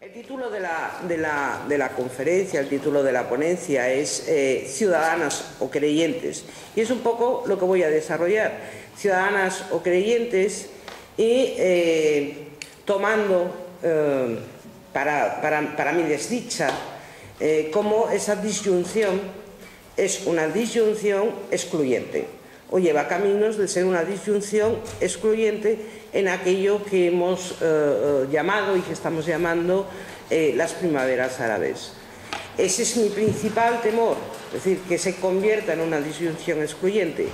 El título de la, de, la, de la, conferencia, el título de la ponencia es eh, Ciudadanas o Creyentes. Y es un poco lo que voy a desarrollar. Ciudadanas o Creyentes y eh, tomando eh, para, para, para, mi desdicha como esa disyunción es una disyunción excluyente o lleva caminos de ser una disyunción excluyente en aquello que hemos eh, llamado y que estamos llamando eh, las primaveras árabes. Ese es mi principal temor, es decir, que se convierta en una disyunción excluyente.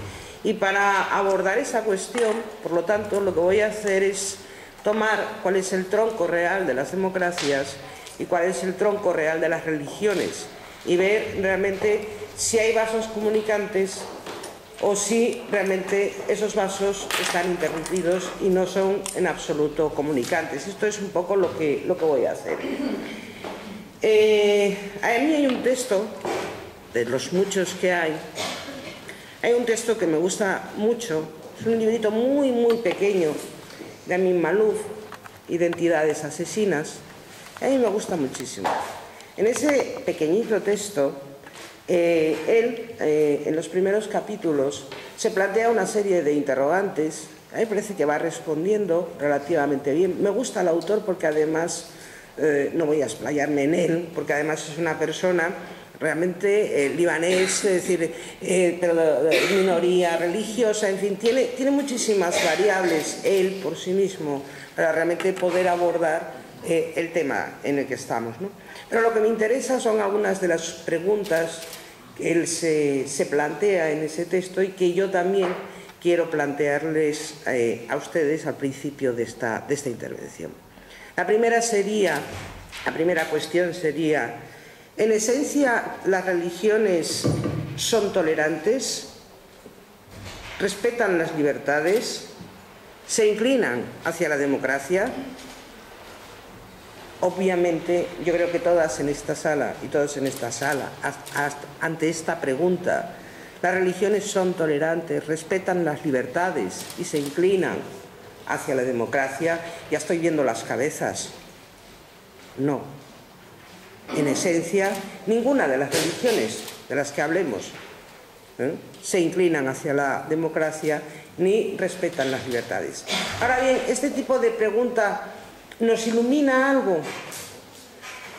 Y para abordar esa cuestión, por lo tanto, lo que voy a hacer es tomar cuál es el tronco real de las democracias y cuál es el tronco real de las religiones y ver realmente si hay vasos comunicantes o si realmente esos vasos están interrumpidos y no son en absoluto comunicantes. Esto es un poco lo que, lo que voy a hacer. Eh, a mí hay un texto, de los muchos que hay, hay un texto que me gusta mucho, es un librito muy, muy pequeño de Amin Malouf, Identidades asesinas, a mí me gusta muchísimo. En ese pequeñito texto, eh, él, eh, en los primeros capítulos, se plantea una serie de interrogantes. A mí me parece que va respondiendo relativamente bien. Me gusta el autor porque además, eh, no voy a explayarme en él, porque además es una persona realmente libanés, es decir, minoría religiosa, en fin, tiene, tiene muchísimas variables él por sí mismo para realmente poder abordar el tema en el que estamos. ¿no? Pero lo que me interesa son algunas de las preguntas que él se, plantea en ese texto y que yo también quiero plantearles eh, a ustedes al principio de esta, de esta intervención. La primera sería, la primera cuestión sería, en esencia, ¿las religiones son tolerantes? ¿Respetan las libertades? ¿Se inclinan hacia la democracia? Obviamente, yo creo que todas en esta sala y todos en esta sala, ante esta pregunta, las religiones son tolerantes, respetan las libertades y se inclinan hacia la democracia, ya estoy viendo las cabezas. No. En esencia, ninguna de las religiones de las que hablemos ¿eh? se inclinan hacia la democracia ni respetan las libertades. Ahora bien, este tipo de pregunta ¿Nos ilumina algo?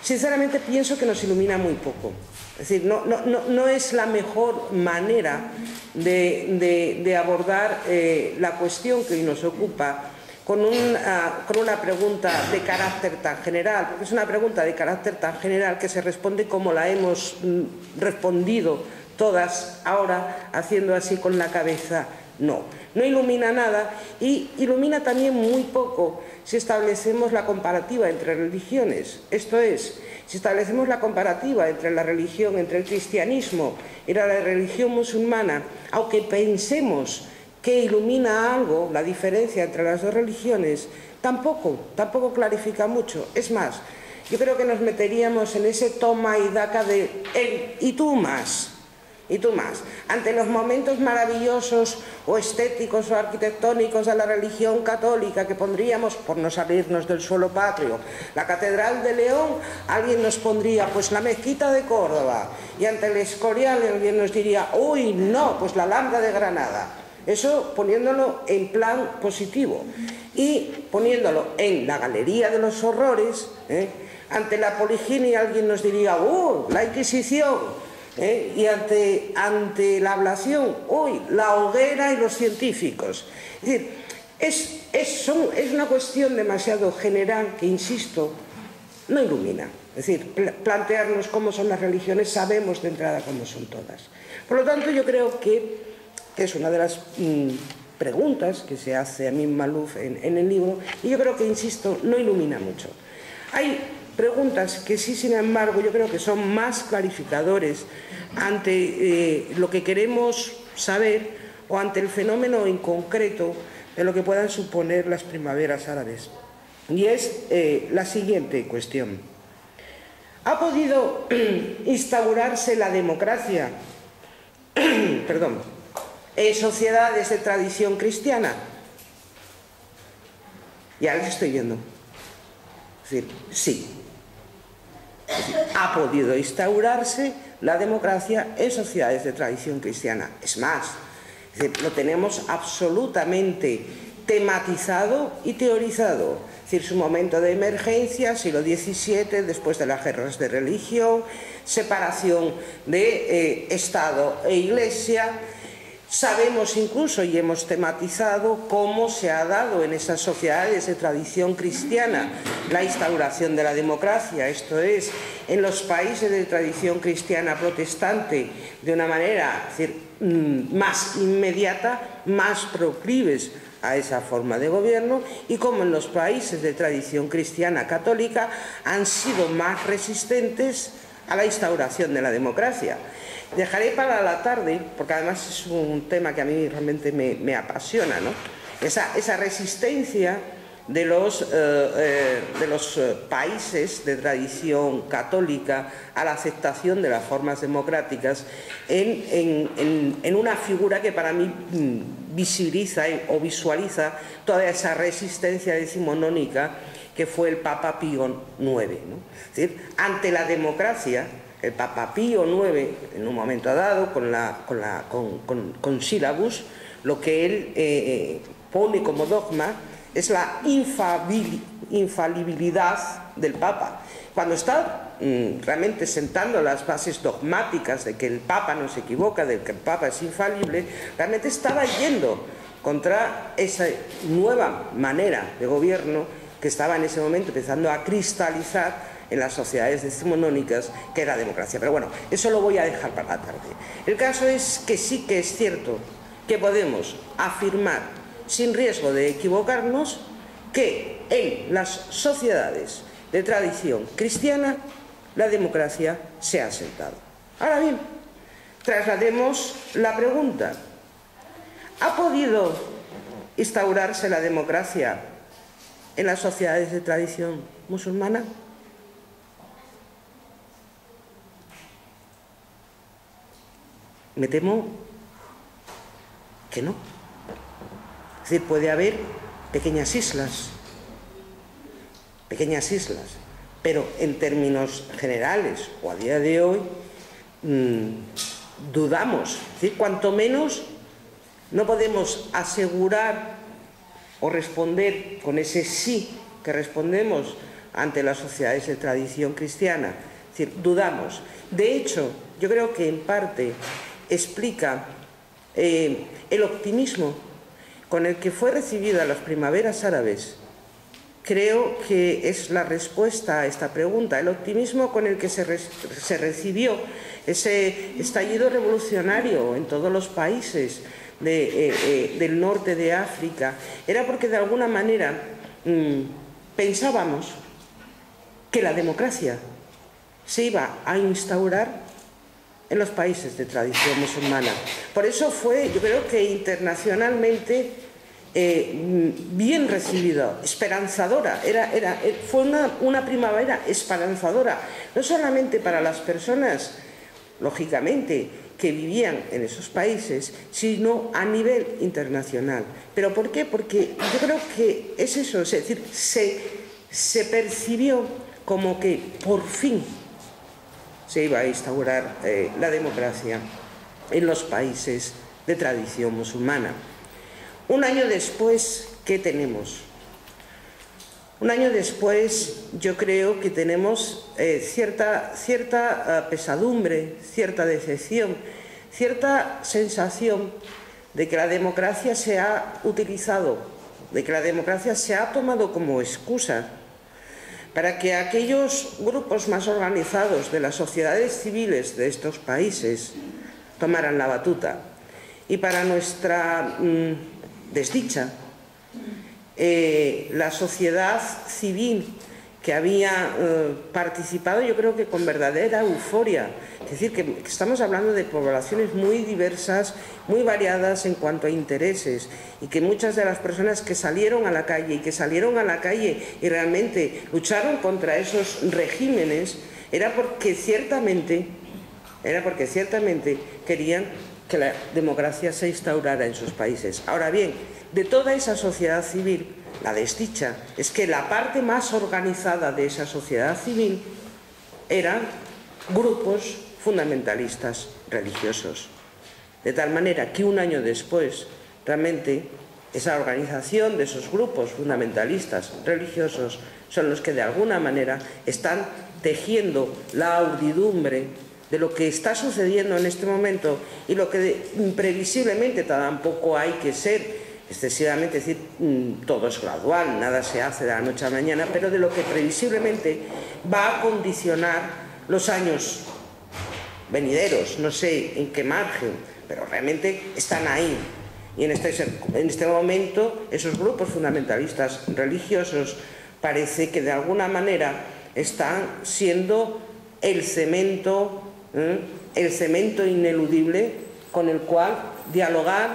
Sinceramente pienso que nos ilumina muy poco. Es decir, no, es la mejor manera de, abordar eh, la cuestión que hoy nos ocupa con una, con una pregunta de carácter tan general, porque es una pregunta de carácter tan general que se responde como la hemos mm, respondido todas ahora, haciendo así con la cabeza, no. No ilumina nada y ilumina también muy poco si establecemos la comparativa entre religiones, esto es, si establecemos la comparativa entre la religión, entre el cristianismo y la religión musulmana, aunque pensemos que ilumina algo la diferencia entre las dos religiones, tampoco, tampoco clarifica mucho. Es más, yo creo que nos meteríamos en ese toma y daca de él y tú más y tú más. Ante los momentos maravillosos o estéticos o arquitectónicos de la religión católica que pondríamos, por no salirnos del suelo patrio, la Catedral de León, alguien nos pondría pues la mezquita de Córdoba y ante el Escorial alguien nos diría, uy, no, pues la Alhambra de Granada. Eso poniéndolo en plan positivo y poniéndolo en la galería de los horrores, ¿eh? ante la poliginia alguien nos diría, ¡uh, la Inquisición! ¿Eh? y ante, ante la ablación, hoy la hoguera y los científicos. Es decir, es, es, son, es una cuestión demasiado general que, insisto, no ilumina. Es decir, plantearnos cómo son las religiones, sabemos de entrada cómo son todas. Por lo tanto, yo creo que es una de las mmm, preguntas que se hace a mí Maluf en, en el libro, y yo creo que, insisto, no ilumina mucho. Hay preguntas que sí, sin embargo, yo creo que son más clarificadores ante eh, lo que queremos saber o ante el fenómeno en concreto de lo que puedan suponer las primaveras árabes. Y es eh, la siguiente cuestión. ¿Ha podido instaurarse la democracia perdón, en sociedades de tradición cristiana? Ya les estoy viendo. Es decir, sí, ha podido instaurarse la democracia en sociedades de tradición cristiana. Es más, lo tenemos absolutamente tematizado y teorizado. Es decir, su momento de emergencia, siglo XVII, después de las guerras de religión, separación de eh, Estado e Iglesia, Sabemos incluso y hemos tematizado cómo se ha dado en esas sociedades de tradición cristiana la instauración de la democracia, esto es, en los países de tradición cristiana protestante, de una manera mm, más inmediata, más proclives a esa forma de gobierno y cómo en los países de tradición cristiana católica han sido más resistentes a la instauración de la democracia. Dejaré para la tarde, porque además es un tema que a mí realmente me, apasiona, ¿no? esa, resistencia de los, eh, eh, eh, países de tradición católica a la aceptación de las formas democráticas en, una figura que para mí mm, visibiliza o visualiza toda esa resistencia decimonónica que fue el Papa Pío IX. Es decir, ante la democracia, el Papa Pío IX, en un momento dado, con, la, con, la, con, con, sílabus, lo que él eh, pone como dogma es la infalibilidad del Papa. Cuando está mm, realmente sentando las bases dogmáticas de que el Papa no se equivoca, de que el Papa es infalible, realmente estaba yendo contra esa nueva manera de gobierno que estaba en ese momento empezando a cristalizar en las sociedades decimonónicas, que era democracia. Pero bueno, eso lo voy a dejar para la tarde. El caso es que sí que es cierto que podemos afirmar, sin riesgo de equivocarnos, que en las sociedades de tradición cristiana la democracia se ha sentado. Ahora bien, traslademos la pregunta. ¿Ha podido instaurarse la democracia en las sociedades de tradición musulmana? Me temo que no. Es decir, puede haber pequeñas islas, pequeñas islas, pero en términos generales o a día de hoy mm, dudamos. Es decir, cuanto menos no podemos asegurar o responder con ese sí que respondemos ante las sociedades de tradición cristiana. Es decir, dudamos. De hecho, yo creo que en parte explica eh, el optimismo con el que fue recibida las primaveras árabes. Creo que es la respuesta a esta pregunta, el optimismo con el que se, recibió ese estallido revolucionario en todos los países eh, eh, del norte de África, era porque de alguna manera mm, pensábamos que la democracia se iba a instaurar en los países de tradición musulmana. Por eso fue, yo creo que internacionalmente eh, bien recibido, esperanzadora, era, era, fue una, una primavera esperanzadora, no solamente para las personas, lógicamente, que vivían en esos países, sino a nivel internacional. ¿Pero por qué? Porque yo creo que es eso, es decir, se, se percibió como que por fin se iba a instaurar eh, la democracia en los países de tradición musulmana. Un año después, ¿qué tenemos? Un año después yo creo que tenemos eh, cierta, cierta ah, pesadumbre, cierta decepción, cierta sensación de que la democracia se ha utilizado, de que la democracia se ha tomado como excusa para que aquellos grupos más organizados de las sociedades civiles de estos países tomaran la batuta. Y para nuestra mm, desdicha, eh, la sociedad civil que había eh, participado yo creo que con verdadera euforia. Es decir, que, estamos hablando de poblaciones muy diversas, muy variadas en cuanto a intereses y que muchas de las personas que salieron a la calle y que salieron a la calle y realmente lucharon contra esos regímenes era porque ciertamente, era porque ciertamente querían que la democracia se instaurara en sus países. Ahora bien, de toda esa sociedad civil, la desdicha es que la parte más organizada de esa sociedad civil eran grupos fundamentalistas religiosos. De tal manera que un año después, realmente, esa organización de esos grupos fundamentalistas religiosos son los que de alguna manera están tejiendo la audidumbre de lo que está sucediendo en este momento y lo que imprevisiblemente tampoco hay que ser excesivamente, decir, mm, todo es gradual, nada se hace de la noche a la mañana, pero de lo que previsiblemente va a condicionar los años venideros, no sé en qué margen, pero realmente están ahí. Y en este, en este momento esos grupos fundamentalistas religiosos parece que de alguna manera están siendo el cemento, ¿eh? el cemento ineludible con el cual dialogar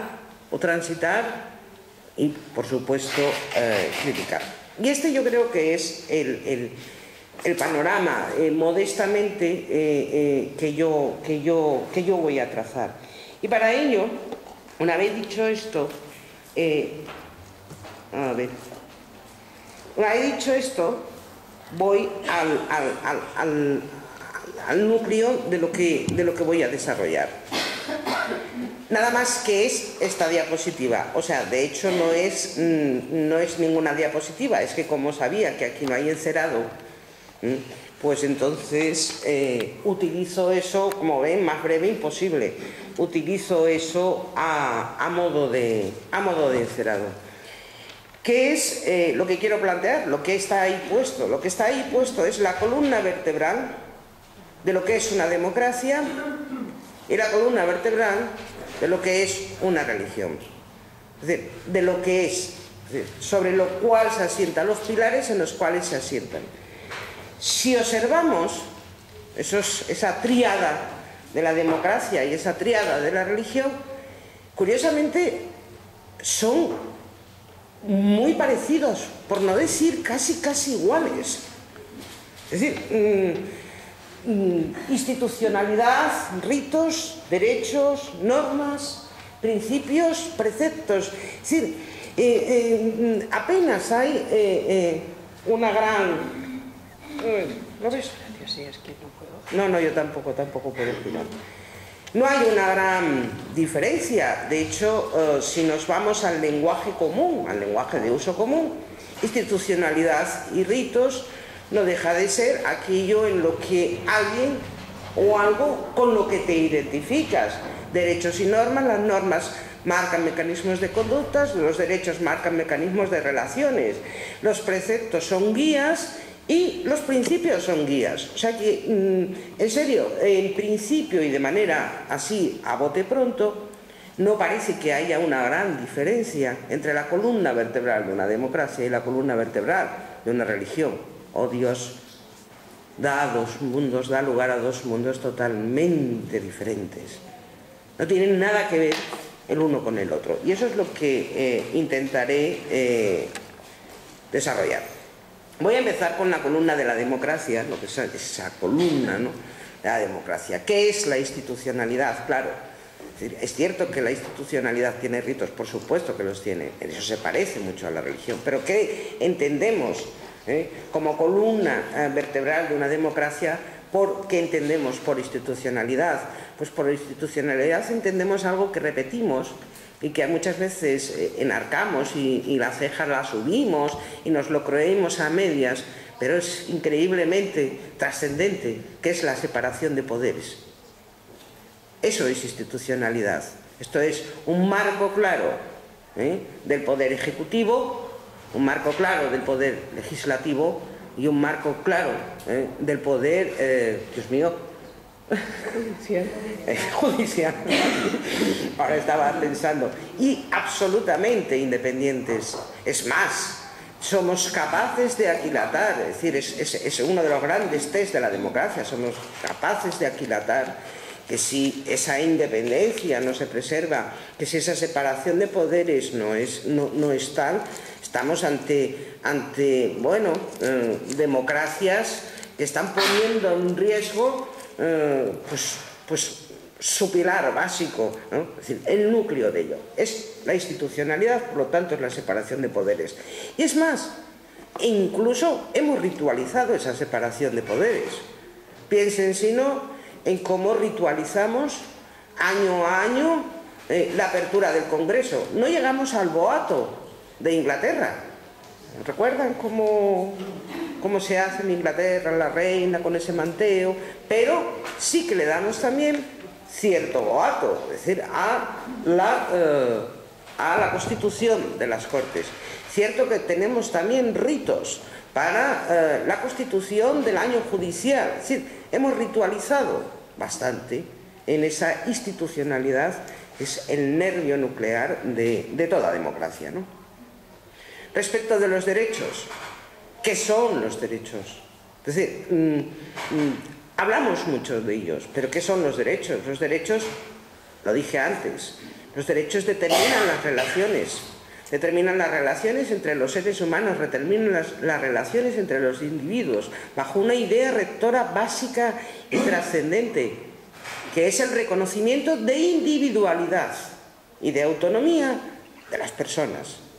o transitar y, por supuesto, eh, criticar. Y este yo creo que es el, panorama, eh, modestamente, eh, que, yo, que, yo, que yo voy a trazar. Y para ello, una vez dicho esto, a ver, una vez dicho esto, voy al, al núcleo de lo, que, de lo que voy a desarrollar nada más que es esta diapositiva. O sea, de hecho no es, mm, no es ninguna diapositiva, es que como sabía que aquí no hay encerado, mm, pues entonces eh, utilizo eso, como ven, más breve imposible. Utilizo eso a, modo, de, a modo de encerado. ¿Qué es eh, lo que quiero plantear? Lo que está ahí puesto. Lo que está ahí puesto es la columna vertebral de lo que es una democracia y la columna vertebral de lo que es una religión. Es decir, de lo que es, sobre lo cual se asientan los pilares en los cuales se asientan. Si observamos esa tríada de la democracia y esa tríada de la religión, curiosamente son muy parecidos, por no decir casi casi iguales. Es decir, mm, institucionalidad, ritos, derechos, normas, principios, preceptos. Es decir, eh, eh, apenas hay eh, una gran... ¿Lo ves? No, no, yo tampoco, tampoco puedo opinar. No hay una gran diferencia. De hecho, si nos vamos al lenguaje común, al lenguaje de uso común, institucionalidad y ritos no deja de ser aquello en lo que alguien o algo con lo que te identificas. Derechos y normas, las normas marcan mecanismos de conductas, los derechos marcan mecanismos de relaciones, los preceptos son guías y los principios son guías. O sea que, mm, en serio, en principio y de manera así a bote pronto, no parece que haya una gran diferencia entre la columna vertebral de una democracia y la columna vertebral de una religión oh Dios, da dos mundos, da lugar a dos mundos totalmente diferentes. No tienen nada que ver el uno con el otro. Y eso es lo que eh, intentaré eh, desarrollar. Voy a empezar con la columna de la democracia, lo que es esa columna ¿no? de la democracia. ¿Qué es la institucionalidad? Claro, es cierto que la institucionalidad tiene ritos, por supuesto que los tiene, eso se parece mucho a la religión, pero ¿qué entendemos ¿eh? como columna eh, vertebral de una democracia, ¿por qué entendemos por institucionalidad? Pues por institucionalidad entendemos algo que repetimos y que muchas veces eh, enarcamos y, y la ceja la subimos y nos lo creemos a medias, pero es increíblemente trascendente, que es la separación de poderes. Eso es institucionalidad. Esto es un marco claro del poder ejecutivo un marco claro del poder legislativo y un marco claro ¿eh? del poder, eh, Dios mío, judicial. Eh, judicial. Ahora estaba pensando. Y absolutamente independientes. Es más, somos capaces de aquilatar, es decir, es, es uno de los grandes test de la democracia, somos capaces de aquilatar que si esa independencia no se preserva, que si esa separación de poderes no es, no, no es tal, Estamos ante, ante bueno, eh, democracias que están poniendo en riesgo eh, pues, pues, su pilar básico, es decir, el núcleo de ello. Es la institucionalidad, por lo tanto es la separación de poderes. Y es más, incluso hemos ritualizado esa separación de poderes. Piensen, si no, en cómo ritualizamos año a año eh, la apertura del Congreso. No llegamos al boato de Inglaterra. ¿Recuerdan cómo, cómo se hace en Inglaterra la reina con ese manteo? Pero sí que le damos también cierto boato, es decir, a la, eh, a la constitución de las Cortes. Cierto que tenemos también ritos para eh, la constitución del año judicial. Es decir, hemos ritualizado bastante en esa institucionalidad es el nervio nuclear de, toda democracia. ¿no? Respecto de los derechos, ¿qué son los derechos? Es decir, mm, mm, hablamos mucho de ellos, pero ¿qué son los derechos? Los derechos, lo dije antes, los derechos determinan las relaciones, determinan las relaciones entre los seres humanos, determinan las, las, relaciones entre los individuos, bajo una idea rectora básica y trascendente, que es el reconocimiento de individualidad y de autonomía de las personas.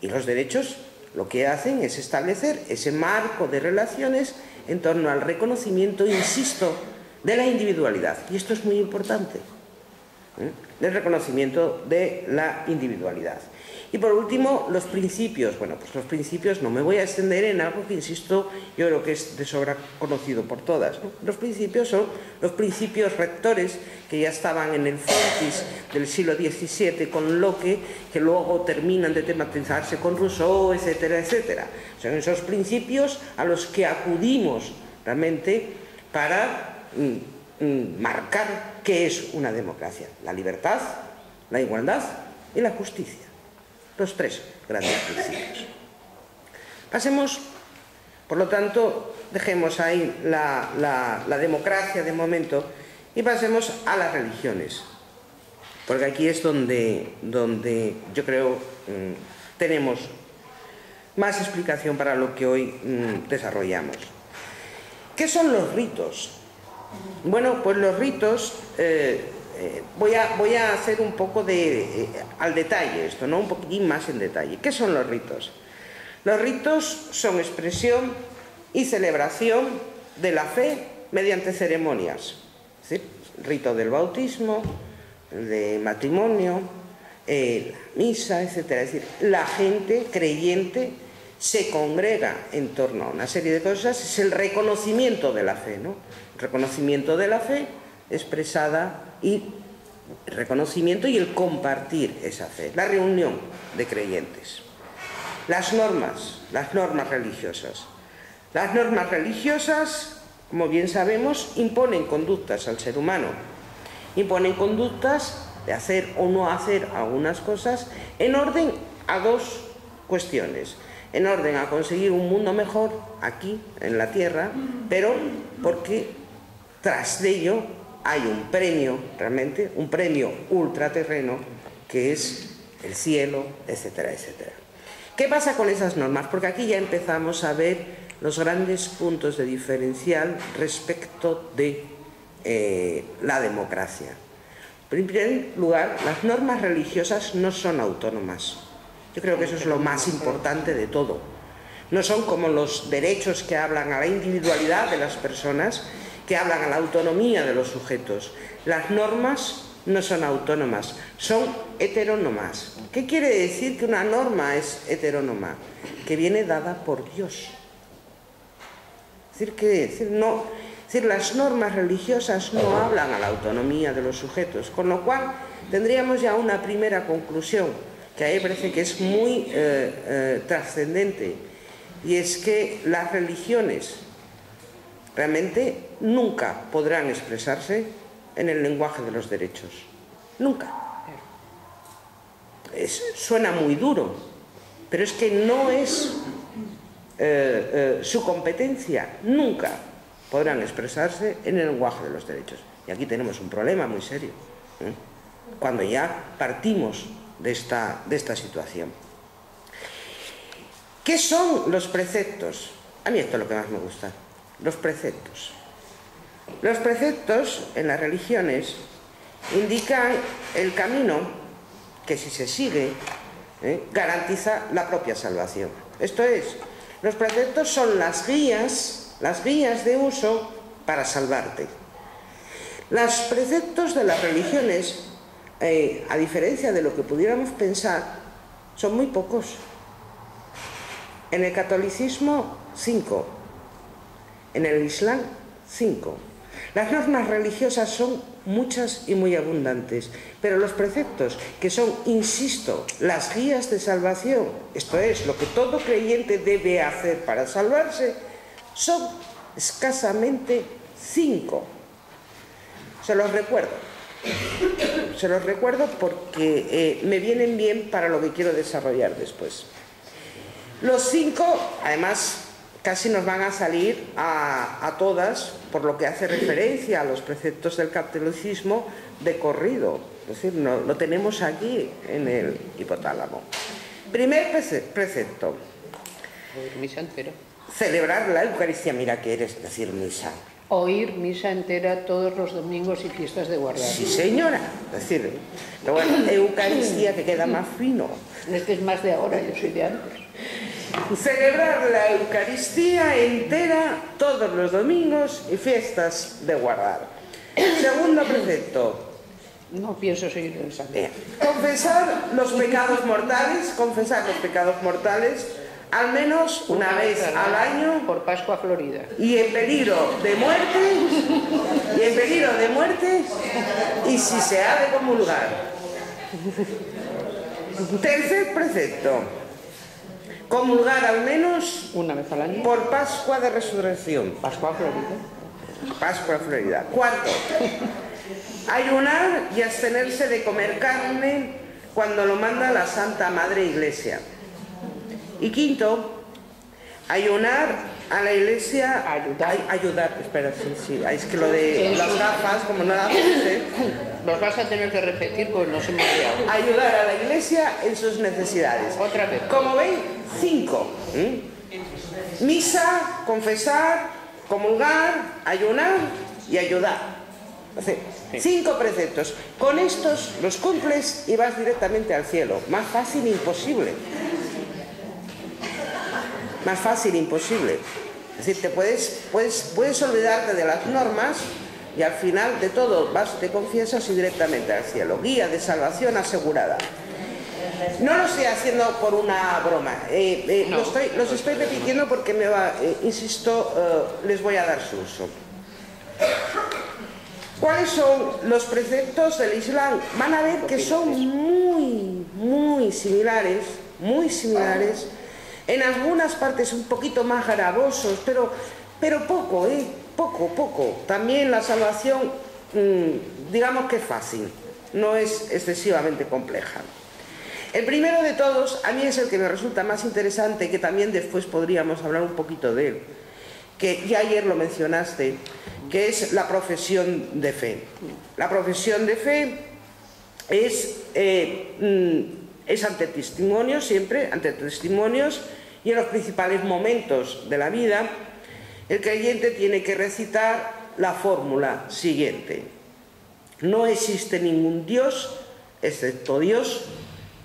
Y los derechos lo que hacen es establecer ese marco de relaciones en torno al reconocimiento, insisto, de la individualidad. Y esto es muy importante, ¿eh? el reconocimiento de la individualidad. Y por último, los principios. Bueno, pues los principios no me voy a extender en algo que, insisto, yo creo que es de sobra conocido por todas. Los principios son los principios rectores que ya estaban en el frontis del siglo XVII con Locke, que luego terminan de tematizarse con Rousseau, etcétera, etcétera. Son esos principios a los que acudimos realmente para mm, mm, marcar qué es una democracia. La libertad, la igualdad y la justicia. Los tres grandes principios. Pasemos, por lo tanto, dejemos ahí la, democracia de momento y pasemos a las religiones. Porque aquí es donde, donde yo creo mm, tenemos más explicación para lo que hoy mm, desarrollamos. ¿Qué son los ritos? Bueno, pues los ritos eh, eh, voy, a, voy, a, hacer un poco de, eh, al detalle esto, ¿no? un poquitín más en detalle. ¿Qué son los ritos? Los ritos son expresión y celebración de la fe mediante ceremonias. ¿sí? Rito del bautismo, de matrimonio, eh, la misa, etc. Es decir, la gente creyente se congrega en torno a una serie de cosas, es el reconocimiento de la fe, ¿no? Reconocimiento de la fe expresada y reconocimiento y el compartir esa fe, la reunión de creyentes. Las normas, las normas religiosas. Las normas religiosas, como bien sabemos, imponen conductas al ser humano. Imponen conductas de hacer o no hacer algunas cosas en orden a dos cuestiones. En orden a conseguir un mundo mejor aquí, en la tierra, pero porque tras de ello hay un premio, realmente, un premio ultraterreno, que es el cielo, etcétera, etcétera. ¿Qué pasa con esas normas? Porque aquí ya empezamos a ver los grandes puntos de diferencial respecto de eh, la democracia. En primer lugar, las normas religiosas no son autónomas. Yo creo que eso es lo más importante de todo. No son como los derechos que hablan a la individualidad de las personas, que hablan a la autonomía de los sujetos. Las normas no son autónomas, son heterónomas. ¿Qué quiere decir que una norma es heterónoma? Que viene dada por Dios. Es decir, decir, no, decir, las normas religiosas no hablan a la autonomía de los sujetos, con lo cual tendríamos ya una primera conclusión, que a mí parece que es muy eh, eh, trascendente, y es que las religiones realmente nunca podrán expresarse en el lenguaje de los derechos. Nunca. suena muy duro, pero es que no es eh, eh, su competencia. Nunca podrán expresarse en el lenguaje de los derechos. Y aquí tenemos un problema muy serio, ¿eh? cuando ya partimos de esta, de esta situación. ¿Qué son los preceptos? A mí esto es lo que más me gusta los preceptos. Los preceptos en las religiones indican el camino que si se sigue ¿eh? garantiza la propia salvación. Esto es, los preceptos son las guías, las guías de uso para salvarte. Los preceptos de las religiones, eh, a diferencia de lo que pudiéramos pensar, son muy pocos. En el catolicismo, cinco. En el islam, cinco. Las normas religiosas son muchas y muy abundantes, pero los preceptos, que son, insisto, las guías de salvación, esto es, lo que todo creyente debe hacer para salvarse, son escasamente cinco. Se los recuerdo. Se los recuerdo porque eh, me vienen bien para lo que quiero desarrollar después. Los cinco, además, casi nos van a salir a, todas, por lo que hace referencia a los preceptos del catolicismo, de corrido. Es decir, no, lo tenemos aquí en el hipotálamo. Primer precepto. Misa entera. Celebrar la Eucaristía. Mira que eres decir misa. Oír misa entera todos los domingos y fiestas de guardar. Sí, señora. Es decir, bueno, Eucaristía que queda más fino. Este es más de ahora, yo soy de antes. Celebrar la Eucaristía entera todos los domingos y fiestas de guardar. Segundo precepto. No pienso seguir en Bien. Confesar los pecados mortales, confesar los pecados mortales al menos una, vez al año por Pascua Florida y en peligro de muerte y en peligro de muerte y si se ha de comulgar tercer precepto comulgar al menos una vez al año por Pascua de Resurrección. Pascua Florida. Pascua Florida. Cuarto, ayunar y abstenerse de comer carne cuando lo manda la Santa Madre Iglesia. Y quinto, ayunar a la iglesia ayudar, ayudar espera, sí, sí, es que lo de las gafas, como no las puse, los vas a tener que repetir porque no se me ha Ayudar a la iglesia en sus necesidades. Otra vez. Como ven, cinco. Misa, confesar, comulgar, ayunar y ayudar. Cinco preceptos. Con estos los cumples y vas directamente al cielo. Más fácil imposible. Más fácil imposible. Es decir, te puedes, puedes, puedes olvidarte de las normas y al final de todo vas, te confiesas y directamente al cielo. Guía de salvación asegurada. No lo estoy haciendo por una broma, eh, eh, los estoy repitiendo porque me va, eh, insisto, les voy a dar su uso. ¿Cuáles son los preceptos del Islam? Van a ver que son muy, muy similares, muy similares, en algunas partes un poquito más gravosos, pero, pero poco, ¿eh? Poco, poco. También la salvación, mm, digamos que es fácil, no es excesivamente compleja. El primero de todos, a mí es el que me resulta más interesante, que también después podríamos hablar un poquito de él, que ya ayer lo mencionaste, que es la profesión de fe. La profesión de fe es, eh, mm, ante testimonios, siempre ante testimonios, y en los principales momentos de la vida, el creyente tiene que recitar la fórmula siguiente. No existe ningún Dios excepto Dios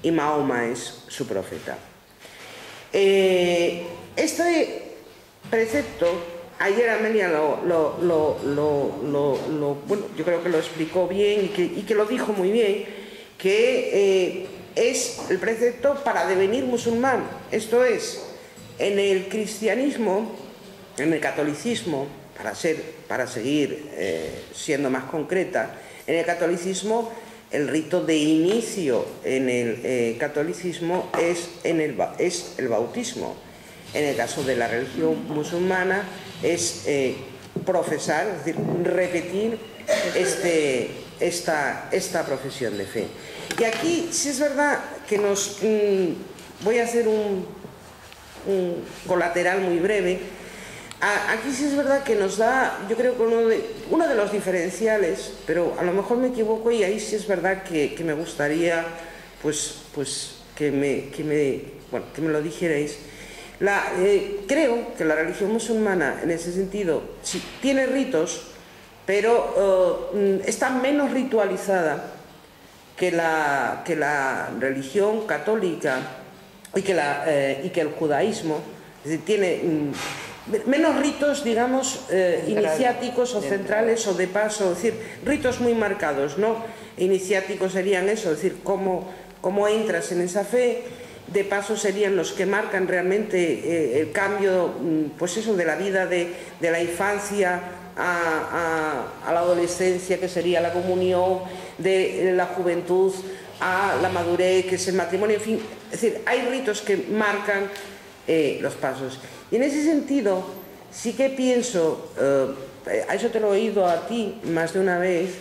y Mahoma es su profeta. Eh, este precepto, ayer Amelia lo, bueno, yo creo que lo explicó bien y que, lo dijo muy bien, que eh, es el precepto para devenir musulmán, esto es, en el cristianismo, en el catolicismo, para, ser, para seguir eh, siendo más concreta, en el catolicismo el rito de inicio en el eh, catolicismo es, el, bautismo. En el caso de la religión musulmana es eh, profesar, es decir, repetir este, esta, profesión de fe. Y aquí sí es verdad que nos... Mm, voy a hacer un colateral muy breve. Aquí sí es verdad que nos da, yo creo que uno de, uno de los diferenciales, pero a lo mejor me equivoco y ahí sí es verdad que, me gustaría pues, pues que, me, que, me, bueno, que me lo dijerais. Eh, creo que la religión musulmana en ese sentido sí, tiene ritos, pero eh, está menos ritualizada que la, que la religión católica y que, la, eh, y que el judaísmo tiene, mm, menos ritos, digamos, eh, iniciáticos o centrales. o de paso, es decir, ritos muy marcados, ¿no? Iniciáticos serían eso, es decir, cómo, cómo entras en esa fe, de paso serían los que marcan realmente eh, el cambio, mm, pues eso, de la vida de, de la infancia a, a, a, la adolescencia, que sería la comunión, de la juventud a la madurez, que es el matrimonio, en fin, es decir, hay ritos que marcan eh, los pasos. Y en ese sentido, sí que pienso, eh, a eso te lo he oído a ti más de una vez,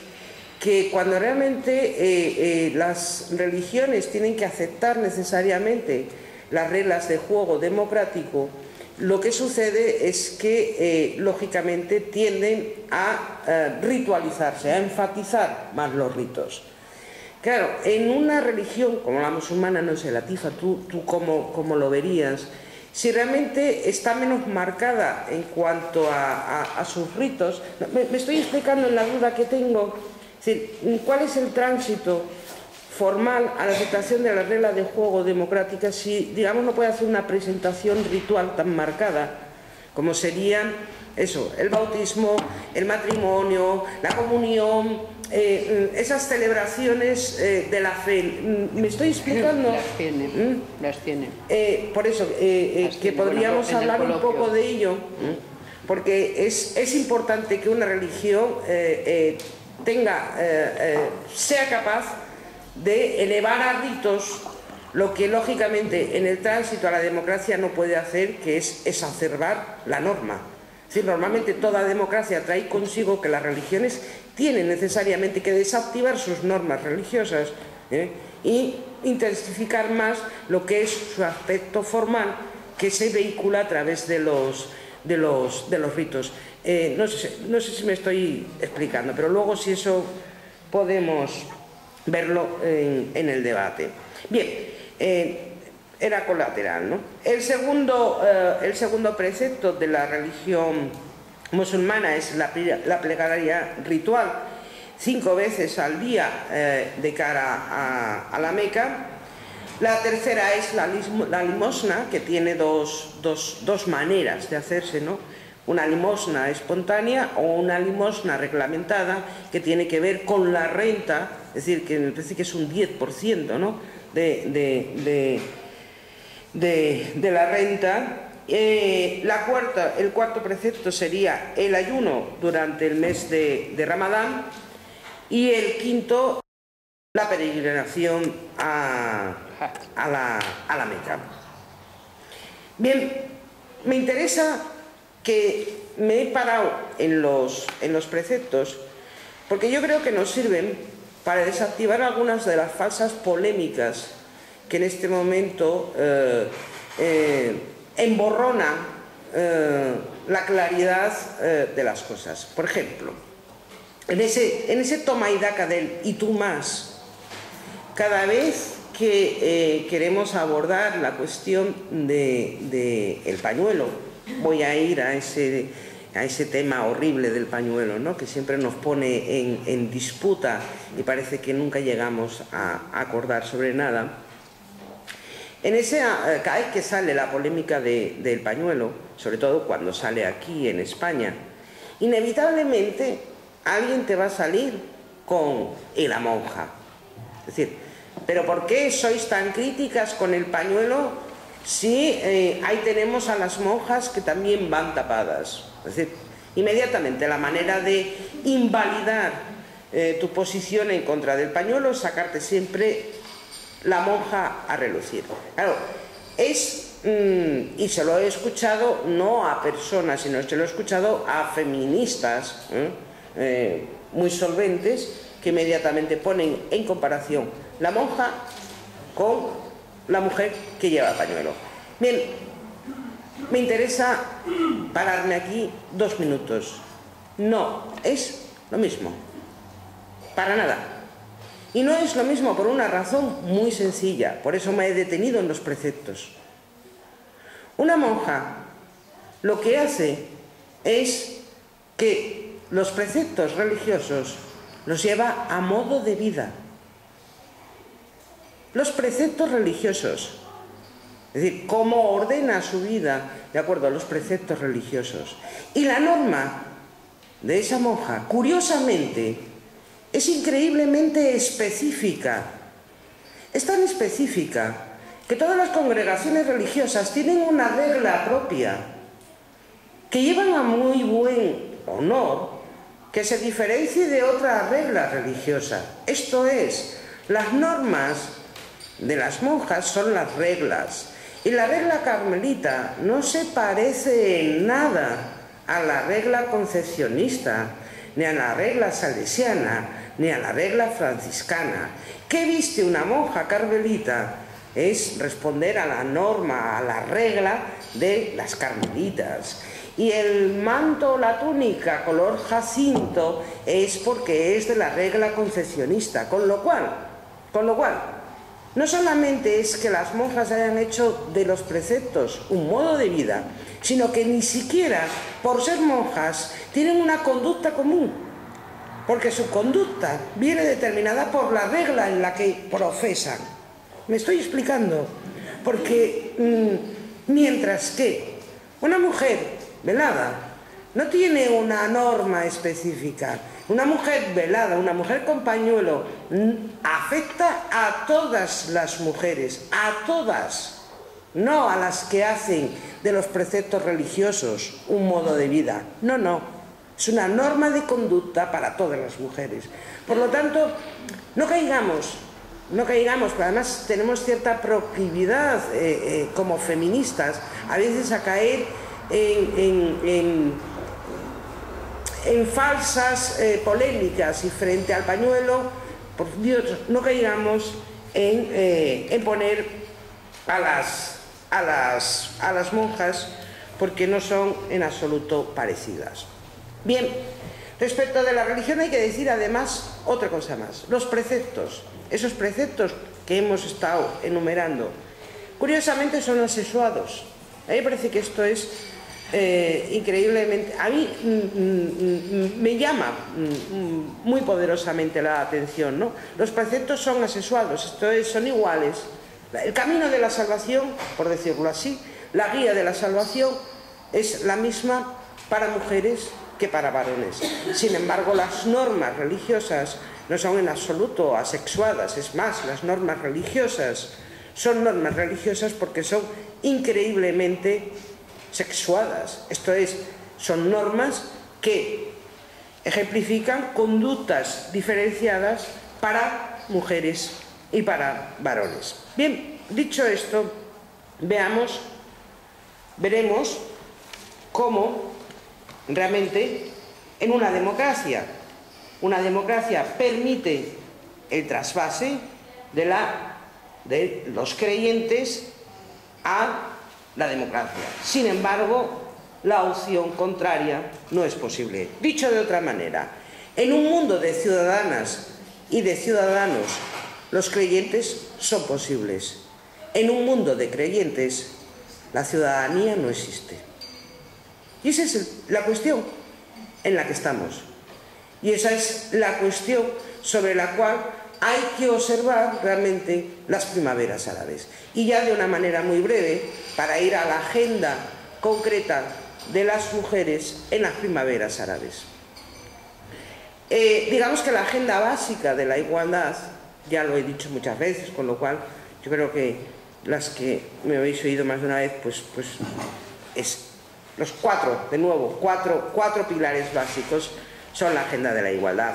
que cuando realmente eh, eh, las religiones tienen que aceptar necesariamente las reglas de juego democrático, lo que sucede es que, lógicamente, tienden a ritualizarse, a enfatizar más los ritos. Claro, en una religión como la musulmana, no sé, Latifa, tú, tú cómo, cómo lo verías, si realmente está menos marcada en cuanto a, sus ritos, me, estoy explicando en la duda que tengo, ¿cuál es el tránsito formal a la aceptación de la regla de juego democrática si, digamos, no puede hacer una presentación ritual tan marcada como serían eso, el bautismo, el matrimonio, la comunión, eh, esas celebraciones eh, de la fe. ¿Me estoy explicando? Las tiene, ¿Mm? las tiene. Eh, por eso, que podríamos bueno, hablar un poco de ello, ¿Mm? porque es, es, importante que una religión tenga, sea capaz de elevar a ritos lo que lógicamente en el tránsito a la democracia no puede hacer, que es exacerbar la norma. Decir, normalmente toda democracia trae consigo que las religiones tienen necesariamente que desactivar sus normas religiosas ¿eh? y intensificar más lo que es su aspecto formal que se vehicula a través de los, de los, de los ritos. Eh, no, sé, no sé si me estoy explicando, pero luego si eso podemos verlo en, en el debate. Bien, eh, era colateral. ¿no? El, segundo, eh, el segundo precepto de la religión musulmana es la, la plegaria ritual, cinco veces al día eh, de cara a, a, la Meca. La tercera es la, la limosna, que tiene dos, dos, dos, maneras de hacerse, ¿no? Una limosna espontánea o una limosna reglamentada que tiene que ver con la renta, es decir, que me parece que es un 10% ¿no? de, de, de de, la renta. Eh, la cuarta, el cuarto precepto sería el ayuno durante el mes de, de Ramadán y el quinto, la peregrinación a, a, la, a la Meca. Bien, me interesa que me he parado en los, en los preceptos porque yo creo que nos sirven para desactivar algunas de las falsas polémicas que en este momento eh, eh, emborrona eh, la claridad de las cosas. Por ejemplo, en ese, en ese toma y daca del y tú más, cada vez que queremos abordar la cuestión del de, de pañuelo, voy a ir a ese, a ese tema horrible del pañuelo, ¿no? que siempre nos pone en, en disputa y parece que nunca llegamos a acordar sobre nada. En ese, eh, cada vez que sale la polémica de, del pañuelo, sobre todo cuando sale aquí en España, inevitablemente alguien te va a salir con y la monja. Es decir, ¿pero por qué sois tan críticas con el pañuelo si eh, ahí tenemos a las monjas que también van tapadas? Es decir, inmediatamente la manera de invalidar eh, tu posición en contra del pañuelo es sacarte siempre la monja a relucir. Claro, es, mmm, y se lo he escuchado no a personas, sino se lo he escuchado a feministas ¿eh? Eh, muy solventes que inmediatamente ponen en comparación la monja con la mujer que lleva pañuelo. Bien, me interesa pararme aquí dos minutos. No, es lo mismo. Para nada. Y no es lo mismo por una razón muy sencilla, por eso me he detenido en los preceptos. Una monja lo que hace es que los preceptos religiosos los lleva a modo de vida. Los preceptos religiosos Es decir, cómo ordena su vida de acuerdo a los preceptos religiosos. Y la norma de esa monja, curiosamente, es increíblemente específica. Es tan específica que todas las congregaciones religiosas tienen una regla propia que llevan a muy buen honor que se diferencie de otra regla religiosa. Esto es, las normas de las monjas son las reglas. Y la regla carmelita no se parece en nada a la regla concepcionista, ni a la regla salesiana, ni a la regla franciscana. ¿Qué viste una monja carmelita? Es responder a la norma, a la regla de las carmelitas. Y el manto, la túnica color jacinto es porque es de la regla concepcionista, con lo cual, con lo cual, no solamente es que las monjas hayan hecho de los preceptos un modo de vida, sino que ni siquiera por ser monjas tienen una conducta común, porque su conducta viene determinada por la regla en la que profesan. ¿Me estoy explicando? Porque mmm, mientras que una mujer velada no tiene una norma específica, una mujer velada, una mujer con pañuelo, afecta a todas las mujeres, a todas, no a las que hacen de los preceptos religiosos un modo de vida. No, no. Es una norma de conducta para todas las mujeres. Por lo tanto, no caigamos, no caigamos, pero además tenemos cierta proclividad eh, eh, como feministas a veces a caer en, falsas eh, polémicas y frente al pañuelo, Dios, no caigamos en, poner a a las monjas porque no son en absoluto parecidas. Bien, respecto de la religión hay que decir además otra cosa más, los preceptos, esos preceptos que hemos estado enumerando, curiosamente son asexuados. A mí me parece que esto es eh, increíblemente, a mí mm, mm, mm, me llama muy poderosamente la atención. ¿no? Los preceptos son asexuados, esto es, son iguales. El camino de la salvación, por decirlo así, la guía de la salvación es la misma para mujeres que para varones. Sin embargo, las normas religiosas no son en absoluto asexuadas, es más, las normas religiosas son normas religiosas porque son increíblemente sexuadas. Esto es, son normas que ejemplifican conductas diferenciadas para mujeres y para varones. Bien, dicho esto, veamos, veremos cómo realmente en una democracia, una democracia permite el trasvase de, los creyentes a la democracia. Sin embargo, la opción contraria no es posible. Dicho de otra manera, en un mundo de ciudadanas y de ciudadanos, los creyentes son posibles. En un mundo de creyentes, la ciudadanía no existe. Y esa es la cuestión en la que estamos. Y esa es la cuestión sobre la cual hay que observar realmente las primaveras árabes. Y ya de una manera muy breve, para ir a la agenda concreta de las mujeres en las primaveras árabes. Eh, digamos que la agenda básica de la igualdad, ya lo he dicho muchas veces, con lo cual yo creo que las que me habéis oído más de una vez, pues, pues es los cuatro, de nuevo, cuatro, cuatro pilares básicos son la agenda de la igualdad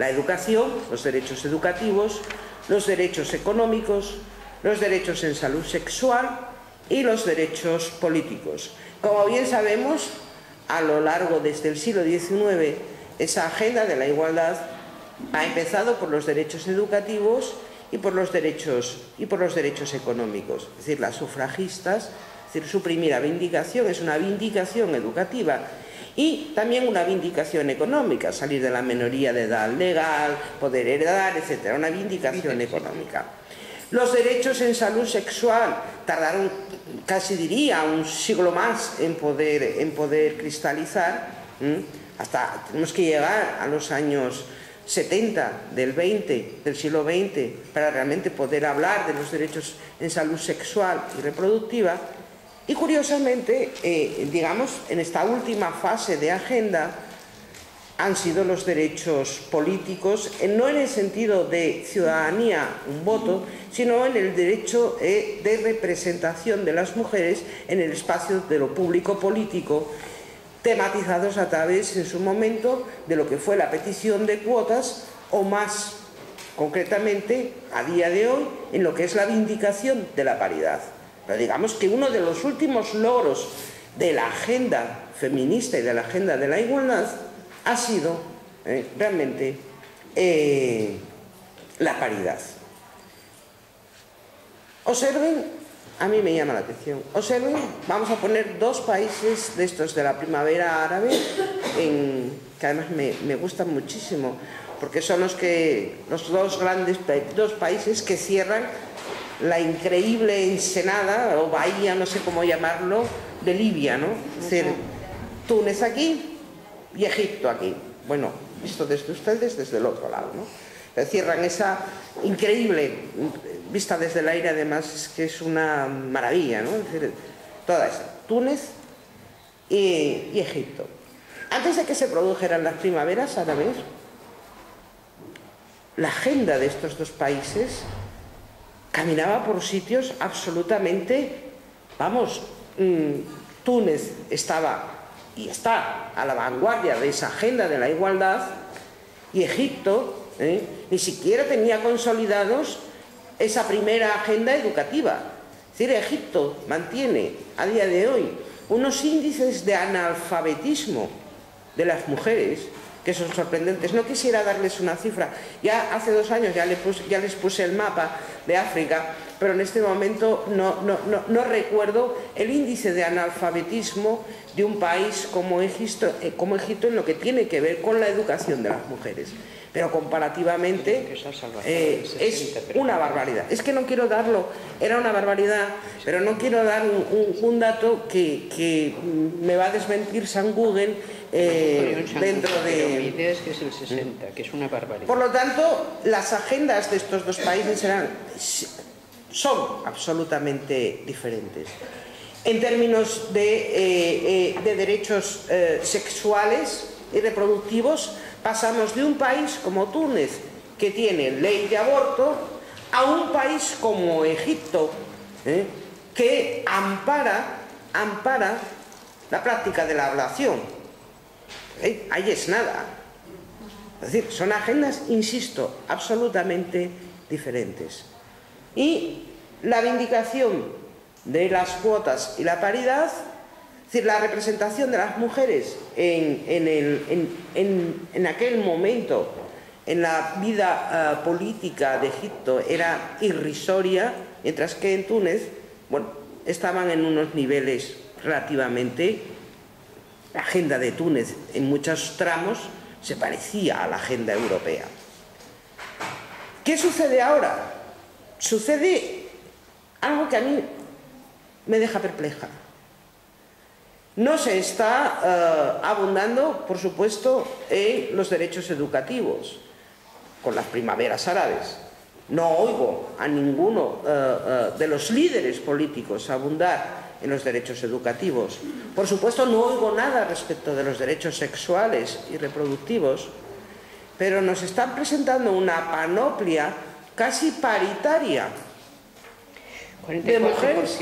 la educación, los derechos educativos, los derechos económicos, los derechos en salud sexual y los derechos políticos. Como bien sabemos, a lo largo desde el siglo XIX, esa agenda de la igualdad ha empezado por los derechos educativos y por los derechos, y por los derechos económicos. Es decir, las sufragistas, es decir, su primera vindicación es una vindicación educativa y también una vindicación económica, salir de la menoría de edad legal, poder heredar, etcétera, una vindicación económica. Los derechos en salud sexual tardaron, casi diría, un siglo más en poder, en poder cristalizar, hasta tenemos que llegar a los años 70 del 20, del siglo XX, para realmente poder hablar de los derechos en salud sexual y reproductiva. Y curiosamente, eh, digamos, en esta última fase de agenda, han sido los derechos políticos, no en el sentido de ciudadanía, un voto, sino en el derecho eh, de representación de las mujeres en el espacio de lo público político, tematizados a través, en su momento, de lo que fue la petición de cuotas o más concretamente, a día de hoy, en lo que es la vindicación de la paridad. Pero digamos que uno de los últimos logros de la agenda feminista y de la agenda de la igualdad ha sido eh, realmente eh, la paridad. Observen, a mí me llama la atención, observen, vamos a poner dos países de estos de la primavera árabe, que además me, gustan muchísimo, porque son los, que, los dos grandes dos países que cierran la increíble ensenada o bahía, no sé cómo llamarlo, de Libia, ¿no? Es decir, Túnez aquí, y Egipto aquí. Bueno, visto desde ustedes, desde el otro lado, ¿no? Cierran esa increíble vista desde el aire, además, es que es una maravilla, ¿no? Es decir, toda esa, Túnez y, Egipto. Antes de que se produjeran las primaveras árabes, la agenda de estos dos países caminaba por sitios absolutamente, vamos, mm, Túnez estaba y está a la vanguardia de esa agenda de la igualdad, y Egipto ¿eh? ni siquiera tenía consolidados esa primera agenda educativa. Es decir, Egipto mantiene a día de hoy unos índices de analfabetismo de las mujeres que son sorprendentes. No quisiera darles una cifra. Ya hace dos años ya, les puse el mapa de África, pero en este momento no, no, recuerdo el índice de analfabetismo de un país como Egipto, eh, como Egipto en lo que tiene que ver con la educación de las mujeres pero comparativamente eh, es una barbaridad. Es que no quiero darlo, era una barbaridad, pero no quiero dar un, dato que, me va a desmentir San Google eh, dentro de... Mi idea es que es el 60, que es una barbaridad. Por lo tanto, las agendas de estos dos países serán, son absolutamente diferentes. En términos de, eh, de derechos sexuales y reproductivos, pasamos de un país como Túnez, que tiene ley de aborto, a un país como Egipto, ¿eh? que ampara, ampara la práctica de la ablación. ¿Eh? Ahí es nada. Es decir, son agendas, insisto, absolutamente diferentes. Y la vindicación de las cuotas y la paridad es decir, la representación de las mujeres en, aquel momento en la vida ah, política de Egipto era irrisoria, mientras que en Túnez, bueno, estaban en unos niveles relativamente... La agenda de Túnez en muchos tramos se parecía a la agenda europea. ¿Qué sucede ahora? Sucede algo que a mí me deja perpleja. No se está eh, abundando, por supuesto, en los derechos educativos, con las primaveras árabes. No oigo a ninguno eh, eh, de los líderes políticos abundar en los derechos educativos. Por supuesto, no oigo nada respecto de los derechos sexuales y reproductivos, pero nos están presentando una panoplia casi paritaria 44%. de mujeres.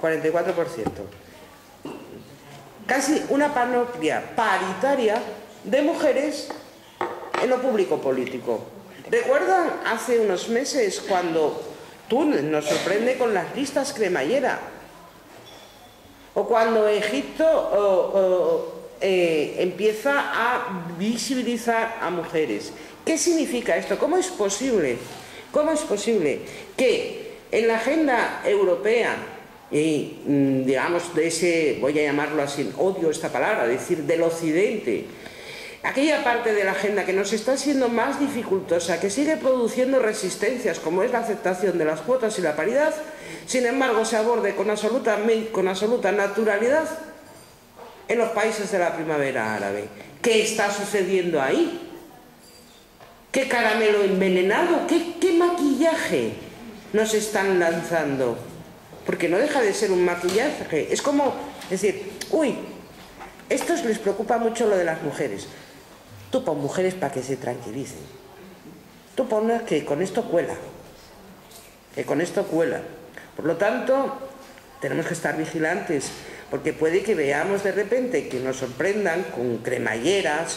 44% casi una panoplia paritaria de mujeres en lo público político. ¿Recuerdan hace unos meses cuando Túnez nos sorprende con las listas cremallera? O cuando Egipto eh, empieza a visibilizar a mujeres. ¿Qué significa esto? ¿Cómo es posible? ¿Cómo es posible que en la agenda europea y mm, digamos de ese, voy a llamarlo así, odio esta palabra, decir del occidente, aquella parte de la agenda que nos está siendo más dificultosa, que sigue produciendo resistencias, como es la aceptación de las cuotas y la paridad, sin embargo se aborde con absoluta, con absoluta naturalidad en los países de la primavera árabe. ¿Qué está sucediendo ahí? ¿Qué caramelo envenenado? ¿Qué, qué maquillaje nos están lanzando? Porque no deja de ser un maquillaje. Es como decir, uy, estos les preocupa mucho lo de las mujeres. Tú pon mujeres para que se tranquilicen. Tú pon que con esto cuela. Que con esto cuela. Por lo tanto, tenemos que estar vigilantes, porque puede que veamos de repente que nos sorprendan con cremalleras,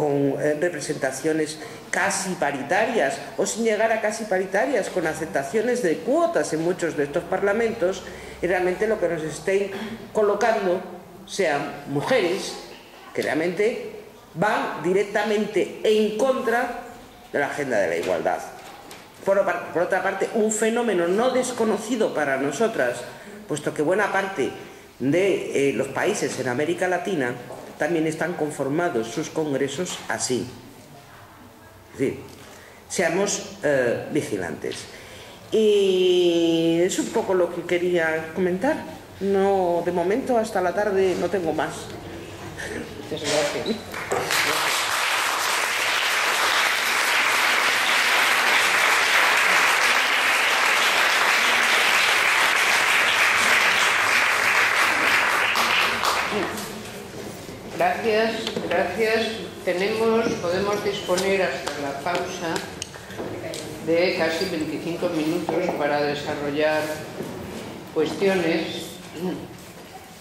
con representaciones casi paritarias o sin llegar a casi paritarias, con aceptaciones de cuotas en muchos de estos parlamentos, y realmente lo que nos estén colocando sean mujeres que realmente van directamente en contra de la agenda de la igualdad. Por, otra parte, un fenómeno no desconocido para nosotras, puesto que buena parte de eh, los países en América Latina también están conformados sus congresos así. Es decir, seamos eh, vigilantes. Y es un poco lo que quería comentar. No, de momento hasta la tarde no tengo más. Muchas gracias. Gracias, gracias. Tenemos, podemos disponer hasta la pausa de casi 25 minutos para desarrollar cuestiones.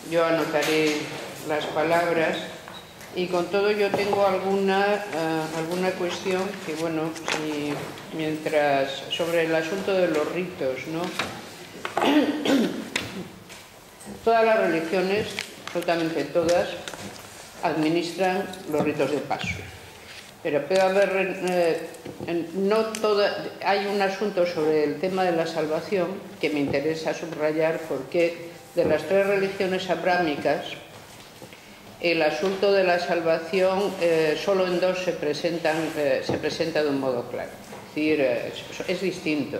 Yo anotaré las palabras y con todo yo tengo alguna, eh, alguna cuestión que, bueno, mientras sobre el asunto de los ritos, ¿no? todas las religiones, absolutamente todas, administran los ritos de paso. Pero puede eh, no toda, hay un asunto sobre el tema de la salvación que me interesa subrayar porque de las tres religiones abrámicas, el asunto de la salvación eh, solo en dos se, presentan, eh, se presenta de un modo claro. Es decir, es distinto.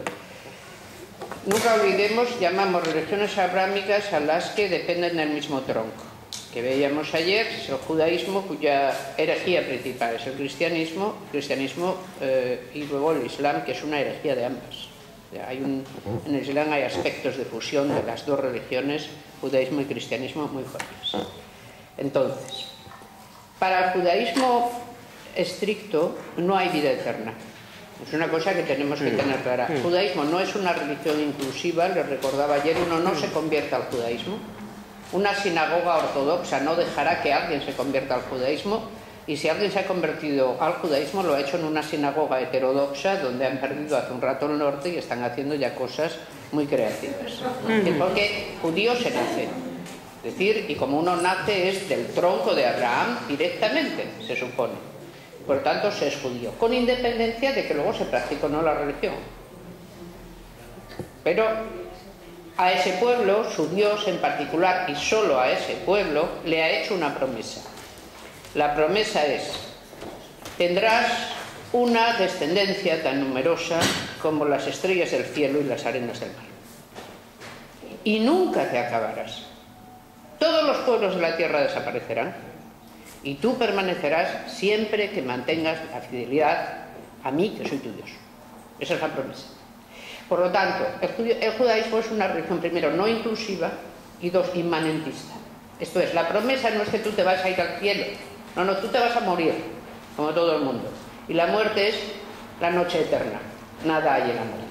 Nunca olvidemos, llamamos religiones abrámicas a las que dependen del mismo tronco que veíamos ayer es el judaísmo cuya herejía principal es el cristianismo, cristianismo eh, y luego el islam que es una herejía de ambas. Hay un, en el islam hay aspectos de fusión de las dos religiones, judaísmo y cristianismo, muy fuertes. Entonces, para el judaísmo estricto no hay vida eterna. Es una cosa que tenemos que tener clara. El judaísmo no es una religión inclusiva, les recordaba ayer, uno no se convierte al judaísmo, una sinagoga ortodoxa no dejará que alguien se convierta al judaísmo y si alguien se ha convertido al judaísmo lo ha hecho en una sinagoga heterodoxa donde han perdido hace un rato el norte y están haciendo ya cosas muy creativas. Porque judíos se nace. Es decir, y como uno nace es del tronco de Abraham directamente, se supone. Por tanto, se es judío, con independencia de que luego se practique o no la religión. Pero a ese pueblo, su Dios en particular, y solo a ese pueblo, le ha hecho una promesa. La promesa es, tendrás una descendencia tan numerosa como las estrellas del cielo y las arenas del mar. Y nunca te acabarás. Todos los pueblos de la tierra desaparecerán y tú permanecerás siempre que mantengas la fidelidad a mí, que soy tu Dios. Esa es la promesa. Por lo tanto, el, judaísmo es una religión, primero, no inclusiva y dos, inmanentista. Esto es, la promesa no es que tú te vas a ir al cielo, no, no, tú te vas a morir, como todo el mundo. Y la muerte es la noche eterna, nada hay en la muerte.